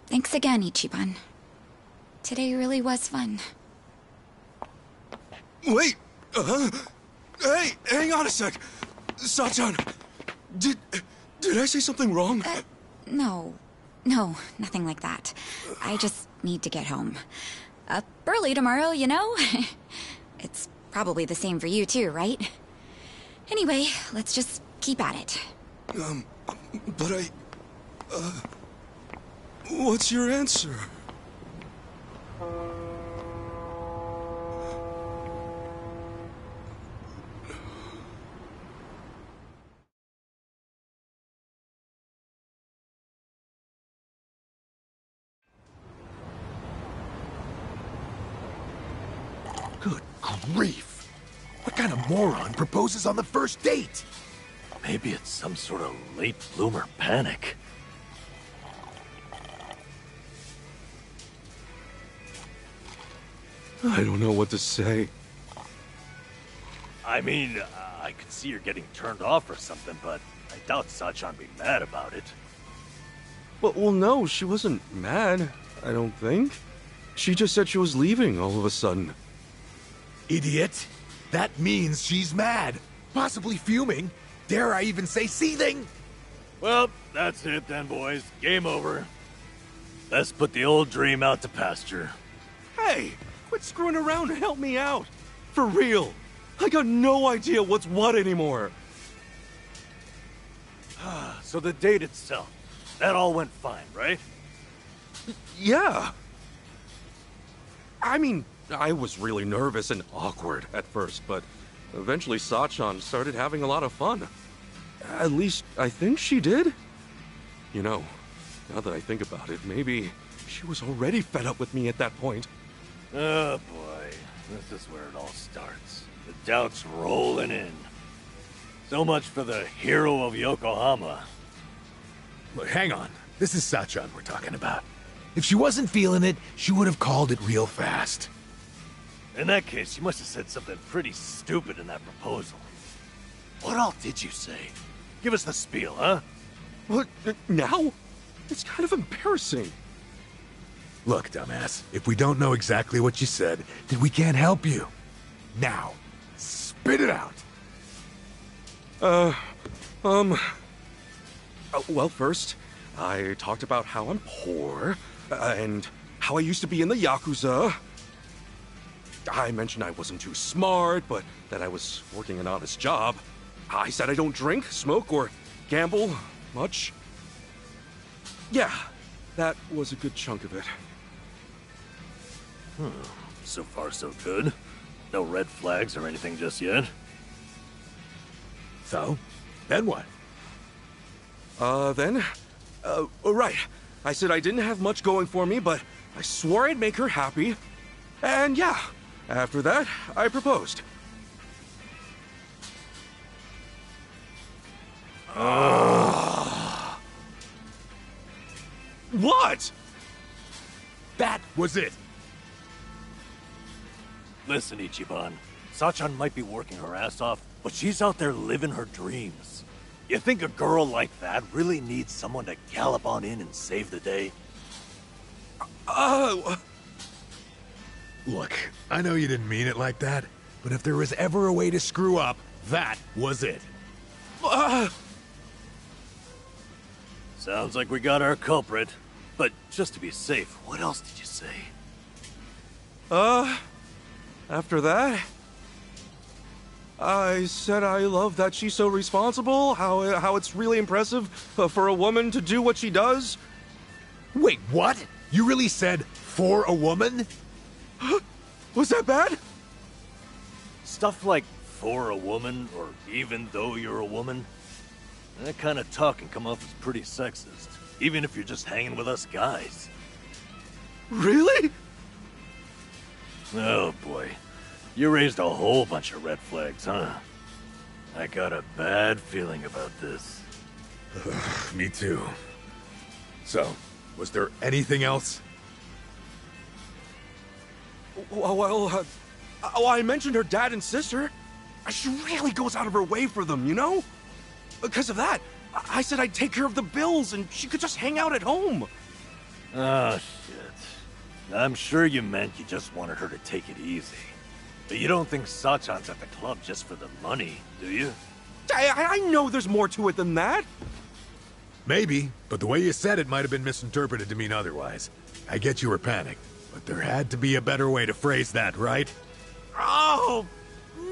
Thanks again, Ichiban. Today really was fun. Wait! Uh, hey, hang on a sec! Sachan, did... did I say something wrong? Uh, no. No, nothing like that. I just need to get home. Up early tomorrow, you know? it's probably the same for you too, right? Anyway, let's just keep at it. Um, but I... Uh... What's your answer? Grief! What kind of moron proposes on the first date? Maybe it's some sort of late bloomer panic. I don't know what to say. I mean, uh, I could see her getting turned off or something, but I doubt Sachan be mad about it. Well, well, no, she wasn't mad, I don't think. She just said she was leaving all of a sudden. Idiot! That means she's mad. Possibly fuming. Dare I even say seething? Well, that's it then, boys. Game over. Let's put the old dream out to pasture. Hey, quit screwing around and help me out. For real. I got no idea what's what anymore. Ah, so the date itself, that all went fine, right? Yeah. I mean, I was really nervous and awkward at first, but eventually Sachan started having a lot of fun. At least, I think she did. You know, now that I think about it, maybe she was already fed up with me at that point. Oh boy, this is where it all starts. The doubts rolling in. So much for the hero of Yokohama. Look, hang on. This is Sachan we're talking about. If she wasn't feeling it, she would have called it real fast. In that case, you must have said something pretty stupid in that proposal. What all did you say? Give us the spiel, huh? What? Now? It's kind of embarrassing. Look, dumbass, if we don't know exactly what you said, then we can't help you. Now, spit it out. Uh, um. uh, well, first, I talked about how I'm poor, uh, and how I used to be in the Yakuza. I mentioned I wasn't too smart, but that I was working an honest job. I said I don't drink, smoke, or gamble much. Yeah, that was a good chunk of it. Hmm. So far, so good. No red flags or anything just yet. So, then what? Uh, then? Uh, oh, right. I said I didn't have much going for me, but I swore I'd make her happy. And yeah, after that, I proposed. what? That was it. Listen, Ichiban. Sachan might be working her ass off, but she's out there living her dreams. You think a girl like that really needs someone to gallop on in and save the day? Uh, Look, I know you didn't mean it like that, but if there was ever a way to screw up, that was it. uh, Sounds like we got our culprit. But just to be safe, what else did you say? uh, after that, I said I love that she's so responsible, how, how it's really impressive uh, for a woman to do what she does. Wait, what? You really said for a woman? Was that bad? Stuff like for a woman, or even though you're a woman, that kind of talk can come off as pretty sexist, even if you're just hanging with us guys. Really? Oh boy, you raised a whole bunch of red flags, huh? I got a bad feeling about this. Me too. So, was there anything else? Well, well uh, oh, I mentioned her dad and sister. She really goes out of her way for them, you know? Because of that, I I said I'd take care of the bills and she could just hang out at home. Oh, shit. I'm sure you meant you just wanted her to take it easy. But you don't think Sachan's at the club just for the money, do you? I, I- I know there's more to it than that. Maybe, but the way you said it might have been misinterpreted to mean otherwise. I get you were panicked, but there had to be a better way to phrase that, right? Oh,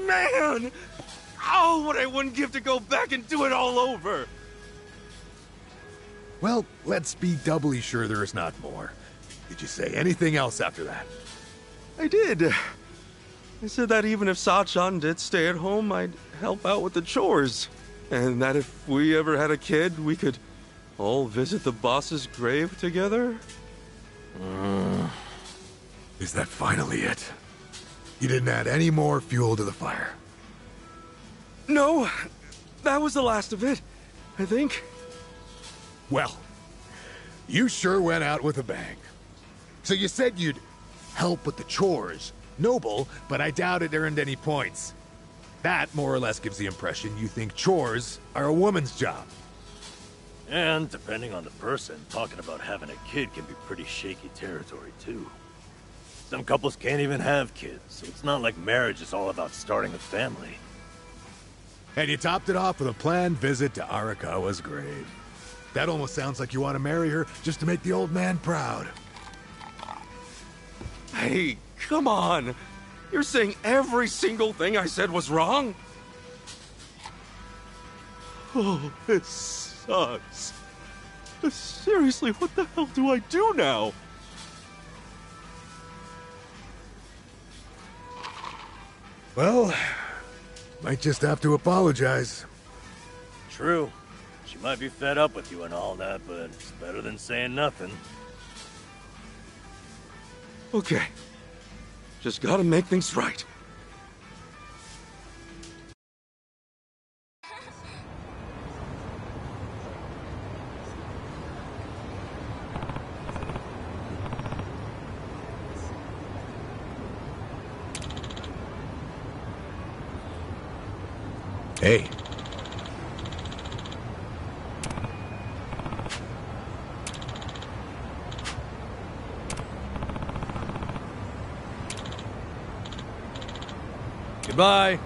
man! Oh, what I wouldn't give to go back and do it all over! Well, let's be doubly sure there is not more. Did you say anything else after that? I did. I said that even if Sachan did stay at home, I'd help out with the chores. And that if we ever had a kid, we could all visit the boss's grave together. Mm-hmm. Is that finally it? You didn't add any more fuel to the fire. No, that was the last of it, I think. Well, you sure went out with a bang. So you said you'd help with the chores. Noble, but I doubt it earned any points. That more or less gives the impression you think chores are a woman's job. And depending on the person, talking about having a kid can be pretty shaky territory, too. Some couples can't even have kids, so it's not like marriage is all about starting a family. And you topped it off with a planned visit to Arakawa's grave. That almost sounds like you want to marry her just to make the old man proud. Hey, come on. You're saying every single thing I said was wrong? Oh, this sucks. Seriously, what the hell do I do now? Well, might just have to apologize. True. She might be fed up with you and all that, but it's better than saying nothing. Okay. Just gotta make things right. Hey, Goodbye.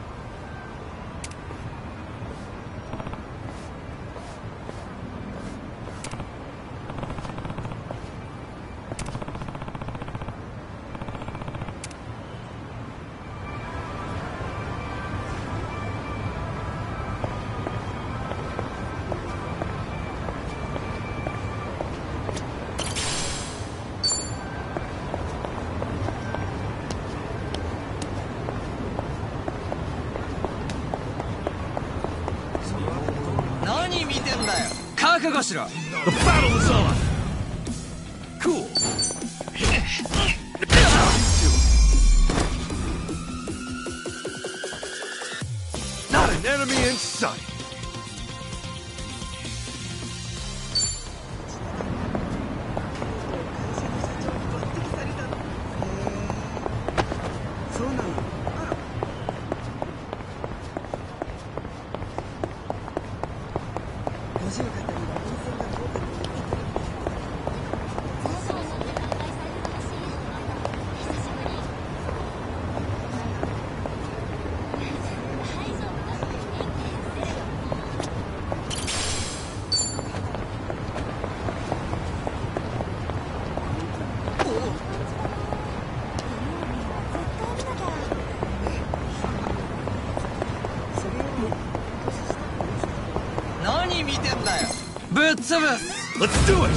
Let's do it!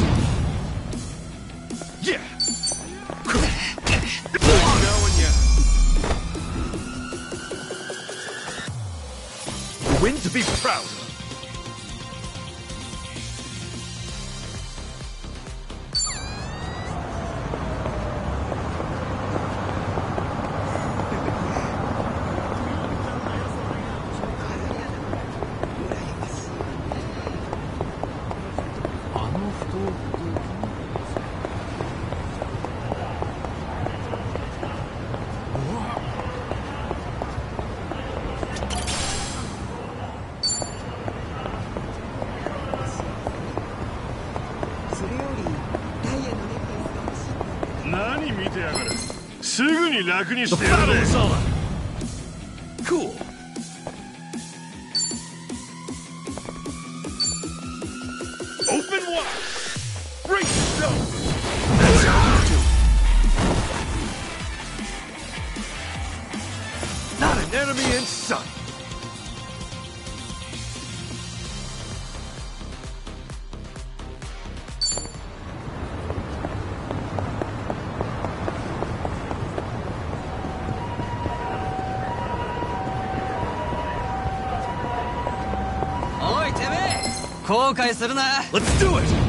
Yeah! Win to be proud of. The battle is on! Cool. Let's do it!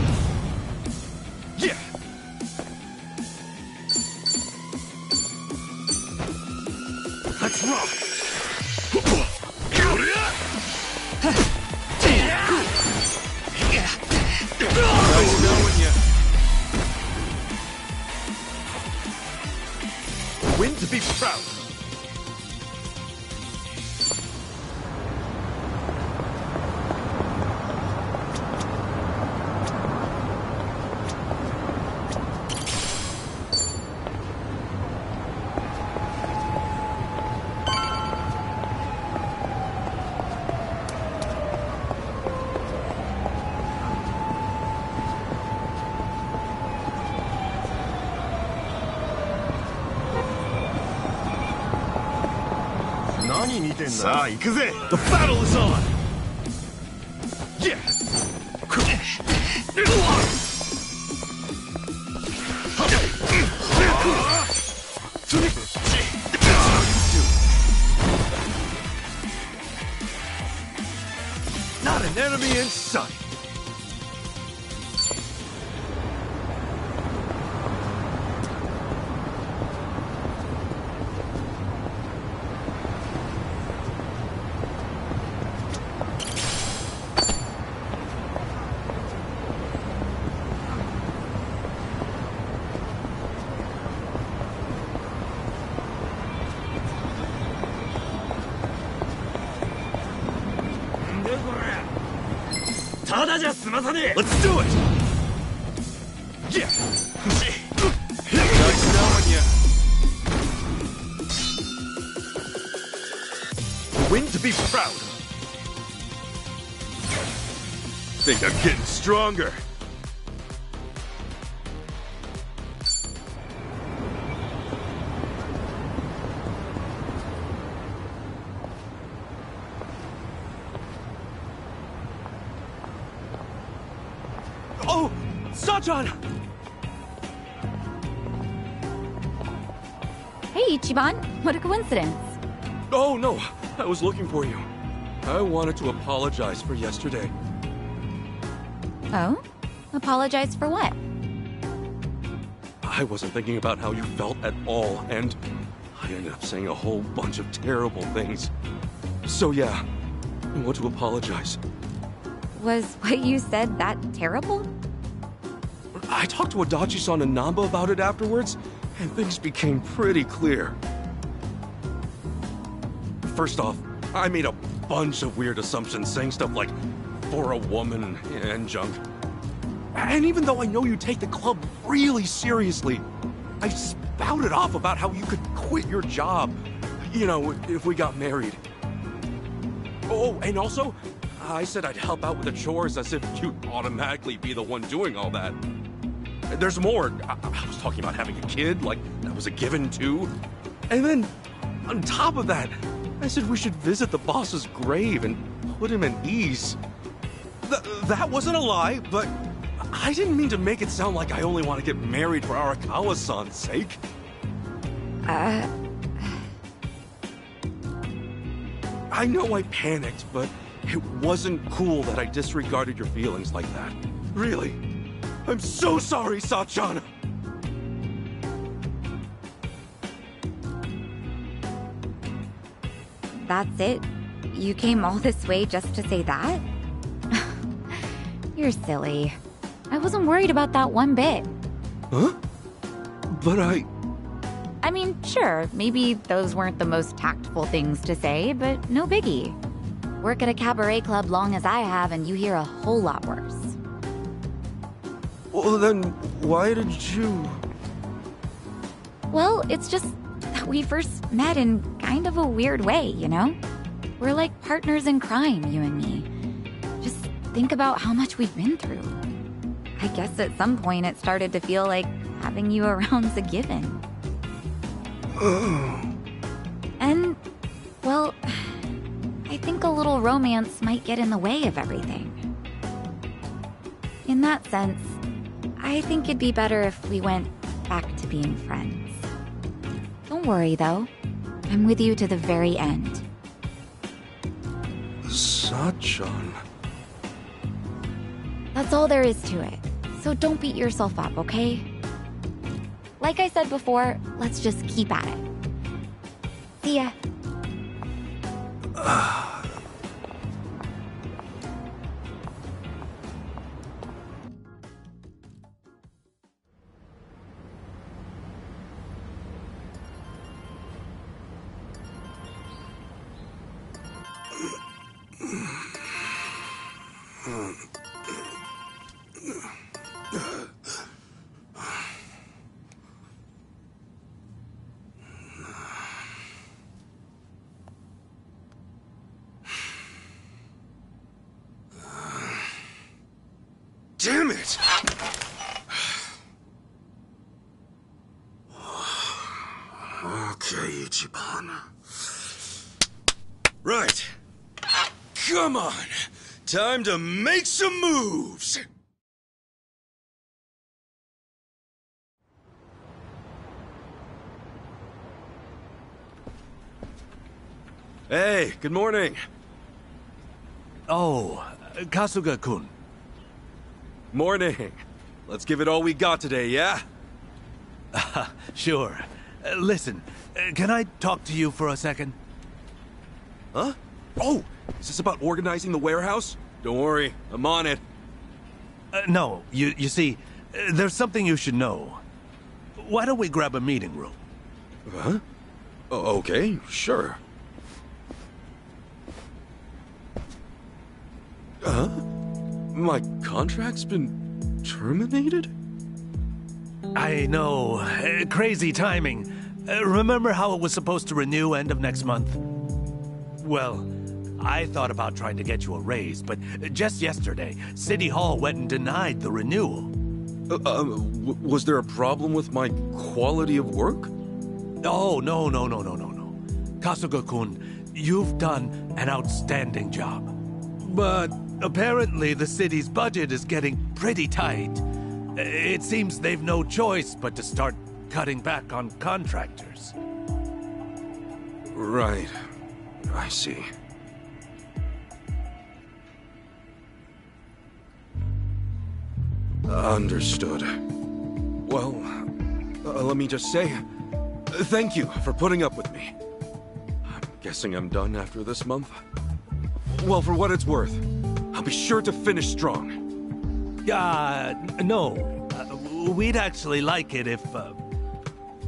さあ行くぜ The battle is on! Let's do it! Yeah! Nice knowing you. Win to be proud of. Think I'm getting stronger. Sachan! Hey, Ichiban. What a coincidence. Oh, no. I was looking for you. I wanted to apologize for yesterday. Oh? Apologize for what? I wasn't thinking about how you felt at all, and I ended up saying a whole bunch of terrible things. So, yeah, I want to apologize. Was what you said that terrible? I talked to Adachi-san and Nanba about it afterwards, and things became pretty clear. First off, I made a bunch of weird assumptions saying stuff like, for a woman and junk. And even though I know you take the club really seriously, I spouted off about how you could quit your job, you know, if we got married. Oh, and also, I said I'd help out with the chores as if you'd automatically be the one doing all that. There's more. I, I was talking about having a kid, like that was a given too. And then, on top of that, I said we should visit the boss's grave and put him at ease. Th- that wasn't a lie, but I didn't mean to make it sound like I only want to get married for Arakawa-san's sake. Uh, I know I panicked, but it wasn't cool that I disregarded your feelings like that. Really. I'm so sorry, Sachan! that's it? You came all this way just to say that? You're silly. I wasn't worried about that one bit. Huh? But I... I mean, sure, maybe those weren't the most tactful things to say, but no biggie. Work at a cabaret club long as I have, and you hear a whole lot worse. Well, then, why did you... Well, it's just that we first met in kind of a weird way, you know? We're like partners in crime, you and me. Just think about how much we've been through. I guess at some point it started to feel like having you around's a given. and, well, I think a little romance might get in the way of everything. In that sense, I think it'd be better if we went back to being friends. Don't worry, though. I'm with you to the very end. Sachan... That's all there is to it. So don't beat yourself up, okay? Like I said before, let's just keep at it. See ya. Ah. Damn it! Okay, Ichiban. Right. Come on. Time to make some moves. Hey, good morning. Oh, Kasuga-kun. Morning. Let's give it all we got today, yeah? Sure. Uh, listen, uh, can I talk to you for a second? Huh? Oh, is this about organizing the warehouse? Don't worry, I'm on it. Uh, no, you, you see, uh, there's something you should know. Why don't we grab a meeting room? Huh? O- okay, sure. Huh? My contract's been terminated? I know. Uh, crazy timing. Uh, remember how it was supposed to renew end of next month? Well, I thought about trying to get you a raise, but just yesterday, City Hall went and denied the renewal. Uh, uh, w- was there a problem with my quality of work? Oh, no, no, no, no, no, no. Kasuga-kun, you've done an outstanding job. But apparently the city's budget is getting pretty tight. It seems they've no choice but to start cutting back on contractors. Right. I see. Understood. Well, uh, let me just say, thank you for putting up with me. I'm guessing I'm done after this month. Well, for what it's worth, I'll be sure to finish strong. Uh, no. Uh, we'd actually like it if, uh,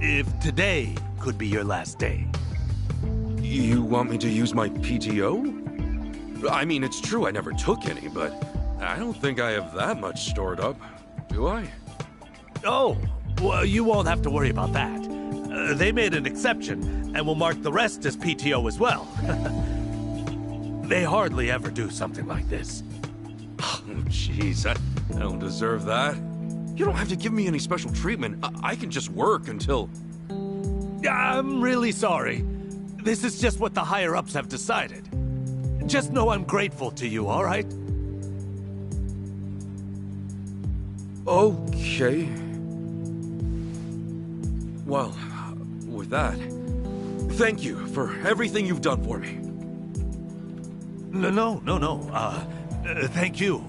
if today could be your last day. You want me to use my PTO? I mean, it's true I never took any, but I don't think I have that much stored up, do I? Oh, well, you won't have to worry about that. Uh, they made an exception, and will mark the rest as PTO as well. they hardly ever do something like this. Oh, jeez, I, I don't deserve that. You don't have to give me any special treatment. I, I can just work until... I'm really sorry. This is just what the higher-ups have decided. Just know I'm grateful to you, all right? Okay. Well, with that, thank you for everything you've done for me. No, no, no, no. Uh, uh thank you.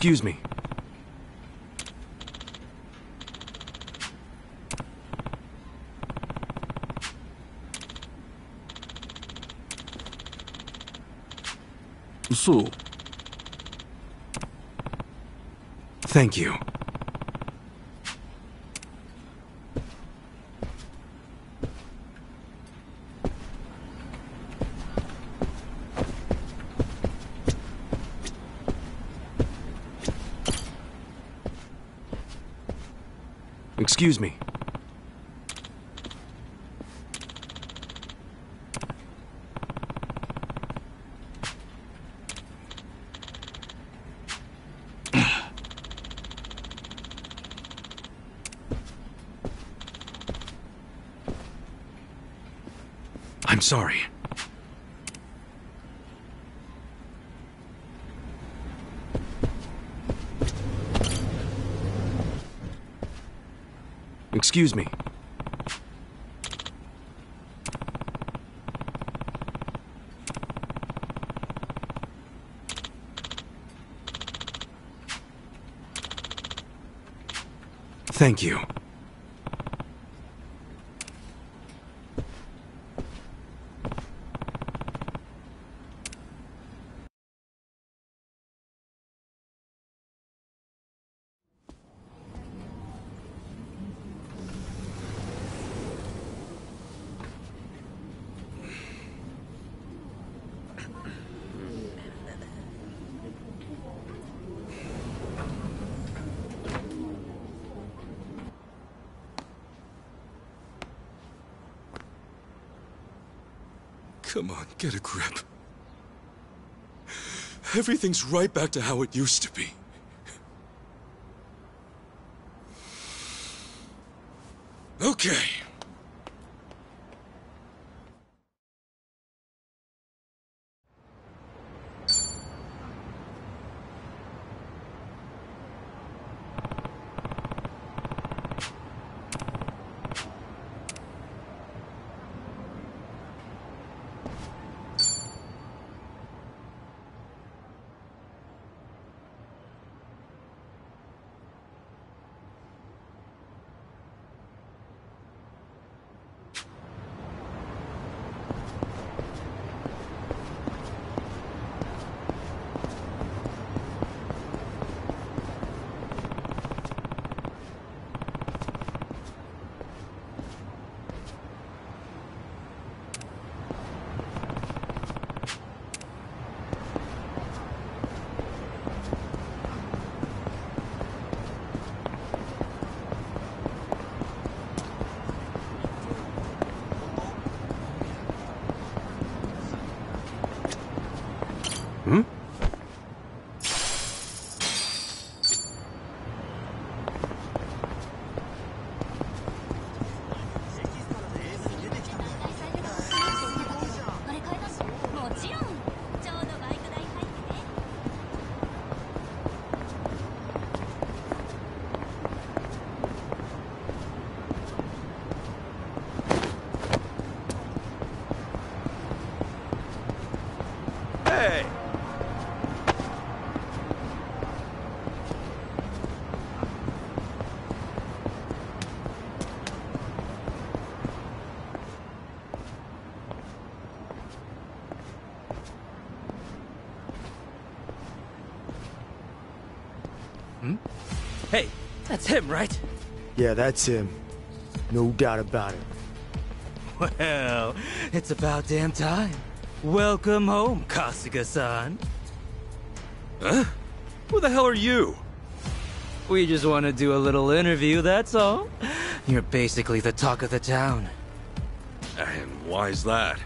Excuse me. So. Thank you. Excuse me. I'm sorry. Excuse me. Thank you. Come on, get a grip. Everything's right back to how it used to be. Okay. That's him, right? Yeah, that's him. No doubt about it. Well, it's about damn time. Welcome home, Kasuga-san. Huh? Who the hell are you? We just want to do a little interview, that's all. You're basically the talk of the town. And why's that?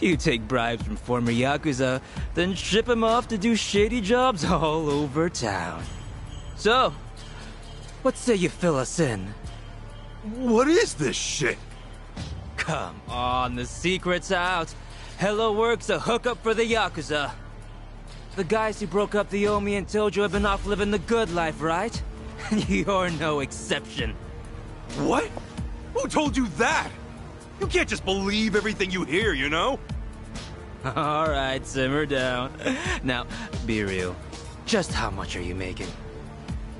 You take bribes from former Yakuza, then ship them off to do shady jobs all over town. So, what say you fill us in? What is this shit? Come on, the secret's out. Hello Work's a hookup for the Yakuza. The guys who broke up the Omi and Tojo have been off living the good life, right? You're no exception. What? Who told you that? You can't just believe everything you hear, you know? All right, simmer down. Now, be real. Just how much are you making?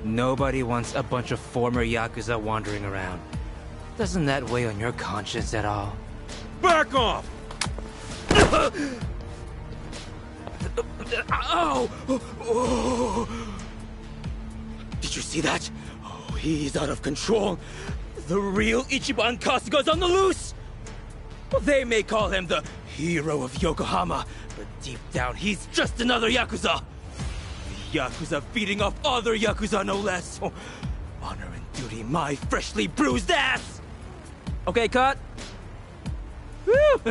Nobody wants a bunch of former Yakuza wandering around. Doesn't that weigh on your conscience at all? Back off! Ow! Oh. Did you see that? Oh, he's out of control. The real Ichiban Kasuga's on the loose! Well, they may call him the hero of Yokohama, but deep down he's just another Yakuza! Yakuza feeding off other Yakuza, no less! Oh, honor and duty, my freshly bruised ass! Okay, cut! Oh,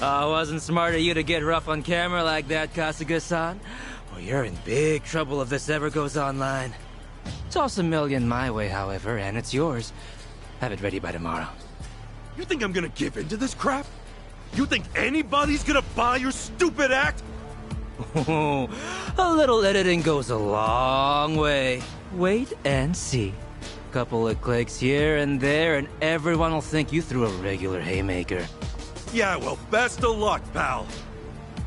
wasn't smart of you to get rough on camera like that, Kasuga-san. Well, you're in big trouble if this ever goes online. Toss a million my way, however, and it's yours. Have it ready by tomorrow. You think I'm gonna give in to this crap? You think anybody's gonna buy your stupid act? Oh, a little editing goes a long way. Wait and see. Couple of clicks here and there, and everyone will think you threw a regular haymaker. Yeah, well, best of luck, pal.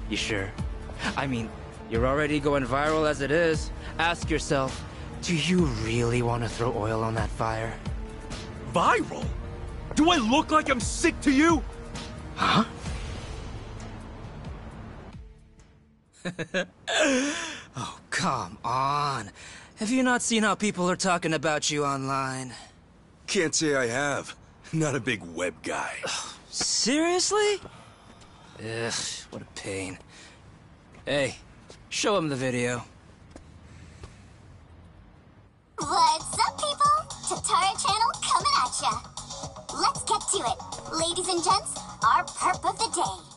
You sure? I mean, you're already going viral as it is. Ask yourself, do you really want to throw oil on that fire? Viral? Do I look like I'm sick to you? Huh? oh, come on. Have you not seen how people are talking about you online? Can't say I have. Not a big web guy. Seriously? Ugh, what a pain. Hey, show him the video. What's up, people? Tatara Channel coming at ya. Let's get to it. Ladies and gents, our perp of the day.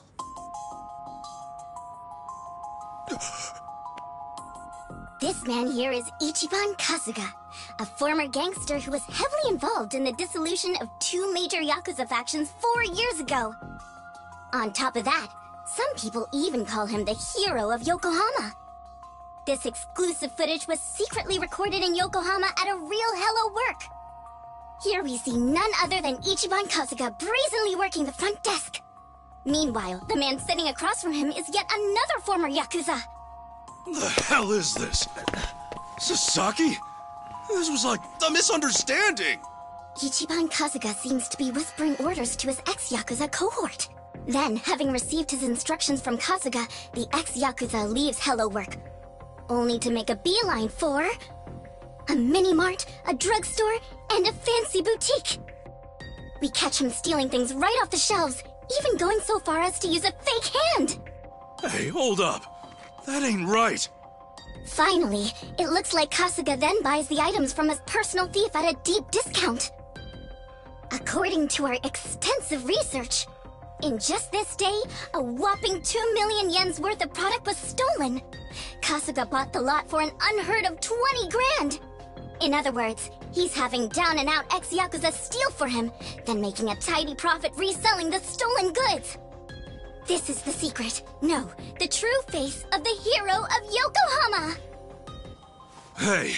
This man here is Ichiban Kasuga, a former gangster who was heavily involved in the dissolution of two major Yakuza factions four years ago. On top of that, some people even call him the hero of Yokohama. This exclusive footage was secretly recorded in Yokohama at a real Hello Work. Here we see none other than Ichiban Kasuga brazenly working the front desk. Meanwhile, the man sitting across from him is yet another former Yakuza. The hell is this? Sasaki? This was like a misunderstanding. Ichiban Kasuga seems to be whispering orders to his ex-Yakuza cohort. Then, having received his instructions from Kasuga, the ex-Yakuza leaves Hello Work, only to make a beeline for... a mini-mart, a drugstore, and a fancy boutique. We catch him stealing things right off the shelves, even going so far as to use a fake hand. Hey, hold up. That ain't right. Finally, it looks like Kasuga then buys the items from his personal thief at a deep discount. According to our extensive research, in just this day, a whopping 2 million yen's worth of product was stolen. Kasuga bought the lot for an unheard of 20 grand. In other words, he's having down and out ex Yakuza steal for him, then making a tidy profit reselling the stolen goods. This is the secret. No, the true face of the hero of Yokohama. Hey,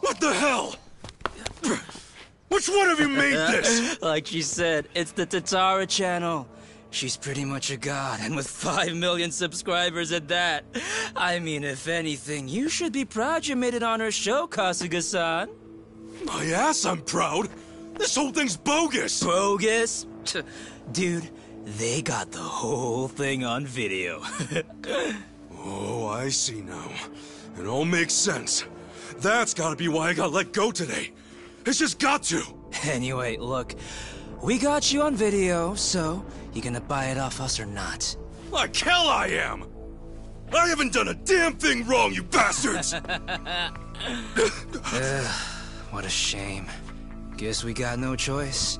what the hell? Which one of you made this? like she said, it's the Tatara channel. She's pretty much a god, and with 5 million subscribers at that. I mean, if anything, you should be proud you made it on her show, Kasuga-san. Oh, My ass, I'm proud. This whole thing's bogus. Bogus? Dude, they got the whole thing on video. Oh, I see now. It all makes sense. That's gotta be why I got let go today. It's just got to. Anyway, look, we got you on video, so you gonna buy it off us or not? Like hell I am! I haven't done a damn thing wrong, you bastards! Ugh, what a shame. Guess we got no choice.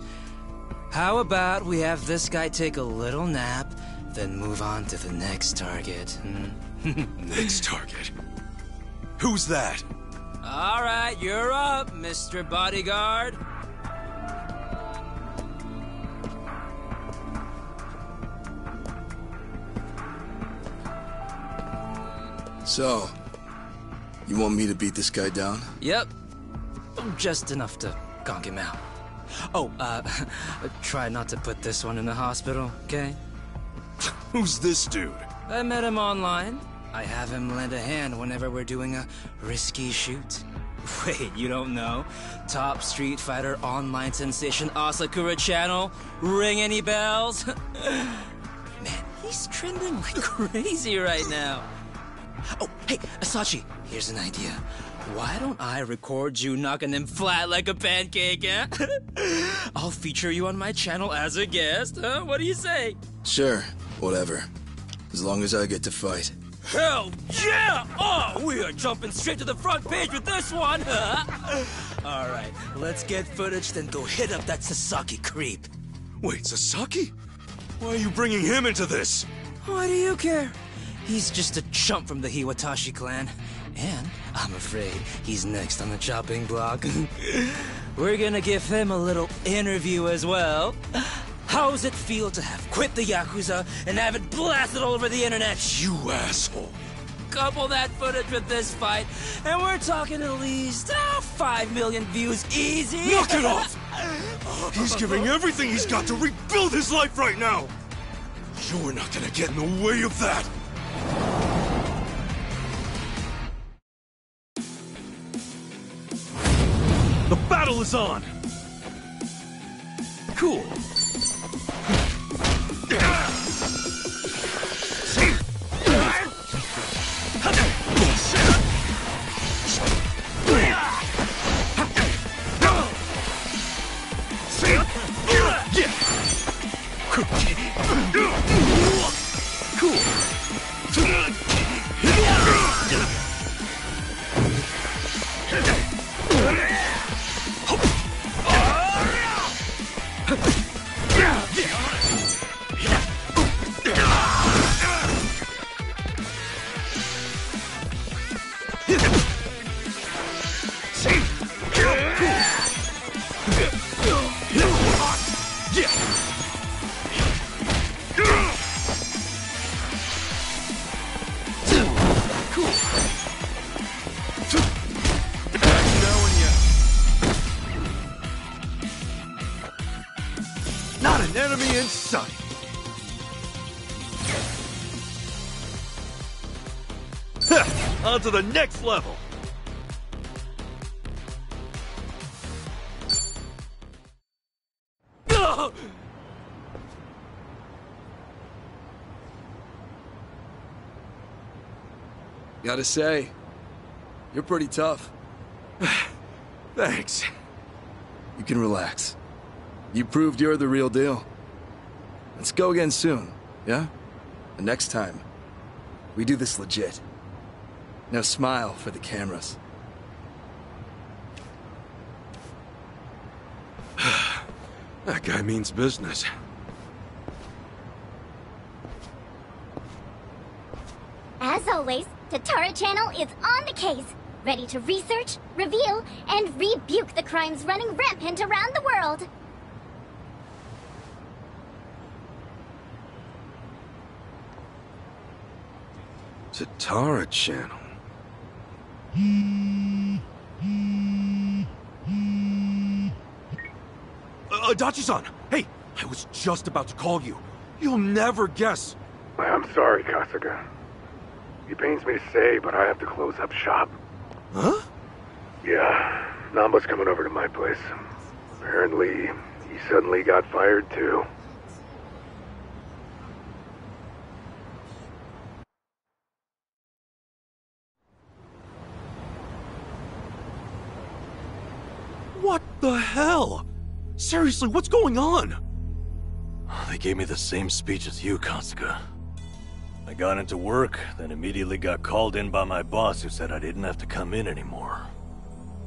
How about we have this guy take a little nap, then move on to the next target? Hmm? next target? Who's that? All right, you're up, Mr. Bodyguard. So, you want me to beat this guy down? Yep. Just enough to conk him out. Oh, uh, try not to put this one in the hospital, okay? Who's this dude? I met him online. I have him lend a hand whenever we're doing a risky shoot. Wait, you don't know? Top Street Fighter online sensation Asakura channel? Ring any bells? Man, he's trending like crazy right now. Oh, hey, Asachi, here's an idea. Why don't I record you knocking him flat like a pancake, eh? I'll feature you on my channel as a guest, huh? What do you say? Sure, whatever. As long as I get to fight. Hell yeah! Oh, we are jumping straight to the front page with this one! All right, let's get footage, then go hit up that Sasaki creep. Wait, Sasaki? Why are you bringing him into this? Why do you care? He's just a chump from the Hiwatashi clan. And I'm afraid he's next on the chopping block. We're gonna give him a little interview as well. How's it feel to have quit the Yakuza and have it blasted all over the internet? You asshole. Couple that footage with this fight, and we're talking at least uh, 5 million views easy. Knock it off! He's giving everything he's got to rebuild his life right now! You're not gonna get in the way of that! The battle is on! Cool. An enemy in. On to the next level. Gotta say, you're pretty tough. Thanks. You can relax. You proved you're the real deal. Let's go again soon, yeah? And next time, we do this legit. Now smile for the cameras. That guy means business. As always, Tatara Channel is on the case, ready to research, reveal, and rebuke the crimes running rampant around the world. Tatara Channel. Uh, Adachi-san! Hey! I was just about to call you. You'll never guess. I'm sorry, Kasuga. It pains me to say, but I have to close up shop. Huh? Yeah, Nanba's coming over to my place. Apparently, he suddenly got fired too. What the hell? Seriously, what's going on? They gave me the same speech as you, Kasuga. I got into work, then immediately got called in by my boss who said I didn't have to come in anymore.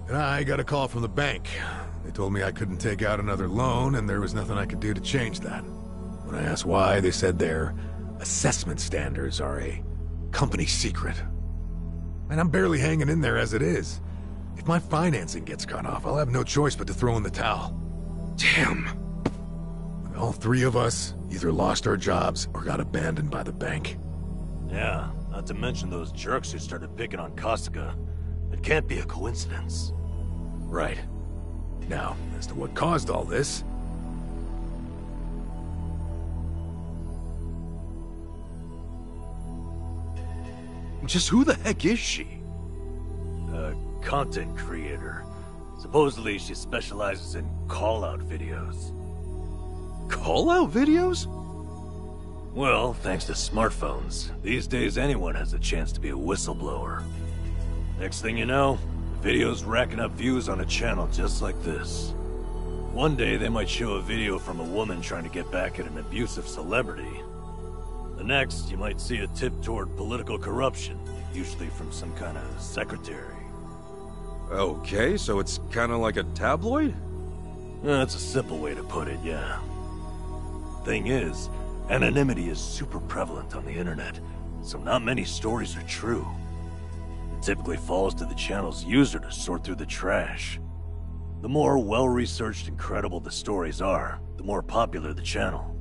And I got a call from the bank. They told me I couldn't take out another loan and there was nothing I could do to change that. When I asked why, they said their assessment standards are a company secret. And I'm barely hanging in there as it is. If my financing gets cut off, I'll have no choice but to throw in the towel. Damn. All three of us either lost our jobs or got abandoned by the bank. Yeah, not to mention those jerks who started picking on Kasuga. It can't be a coincidence. Right. Now, as to what caused all this... Just who the heck is she? A content creator. Supposedly she specializes in call-out videos. Call-out videos? Well, thanks to smartphones, these days anyone has a chance to be a whistleblower. Next thing you know, the video's racking up views on a channel just like this. One day they might show a video from a woman trying to get back at an abusive celebrity. The next, you might see a tip toward political corruption, usually from some kind of secretary. Okay, so it's kind of like a tabloid? Eh, That's a simple way to put it, yeah. Thing is, anonymity is super prevalent on the internet, so not many stories are true. It typically falls to the channel's user to sort through the trash. The more well-researched and credible the stories are, the more popular the channel.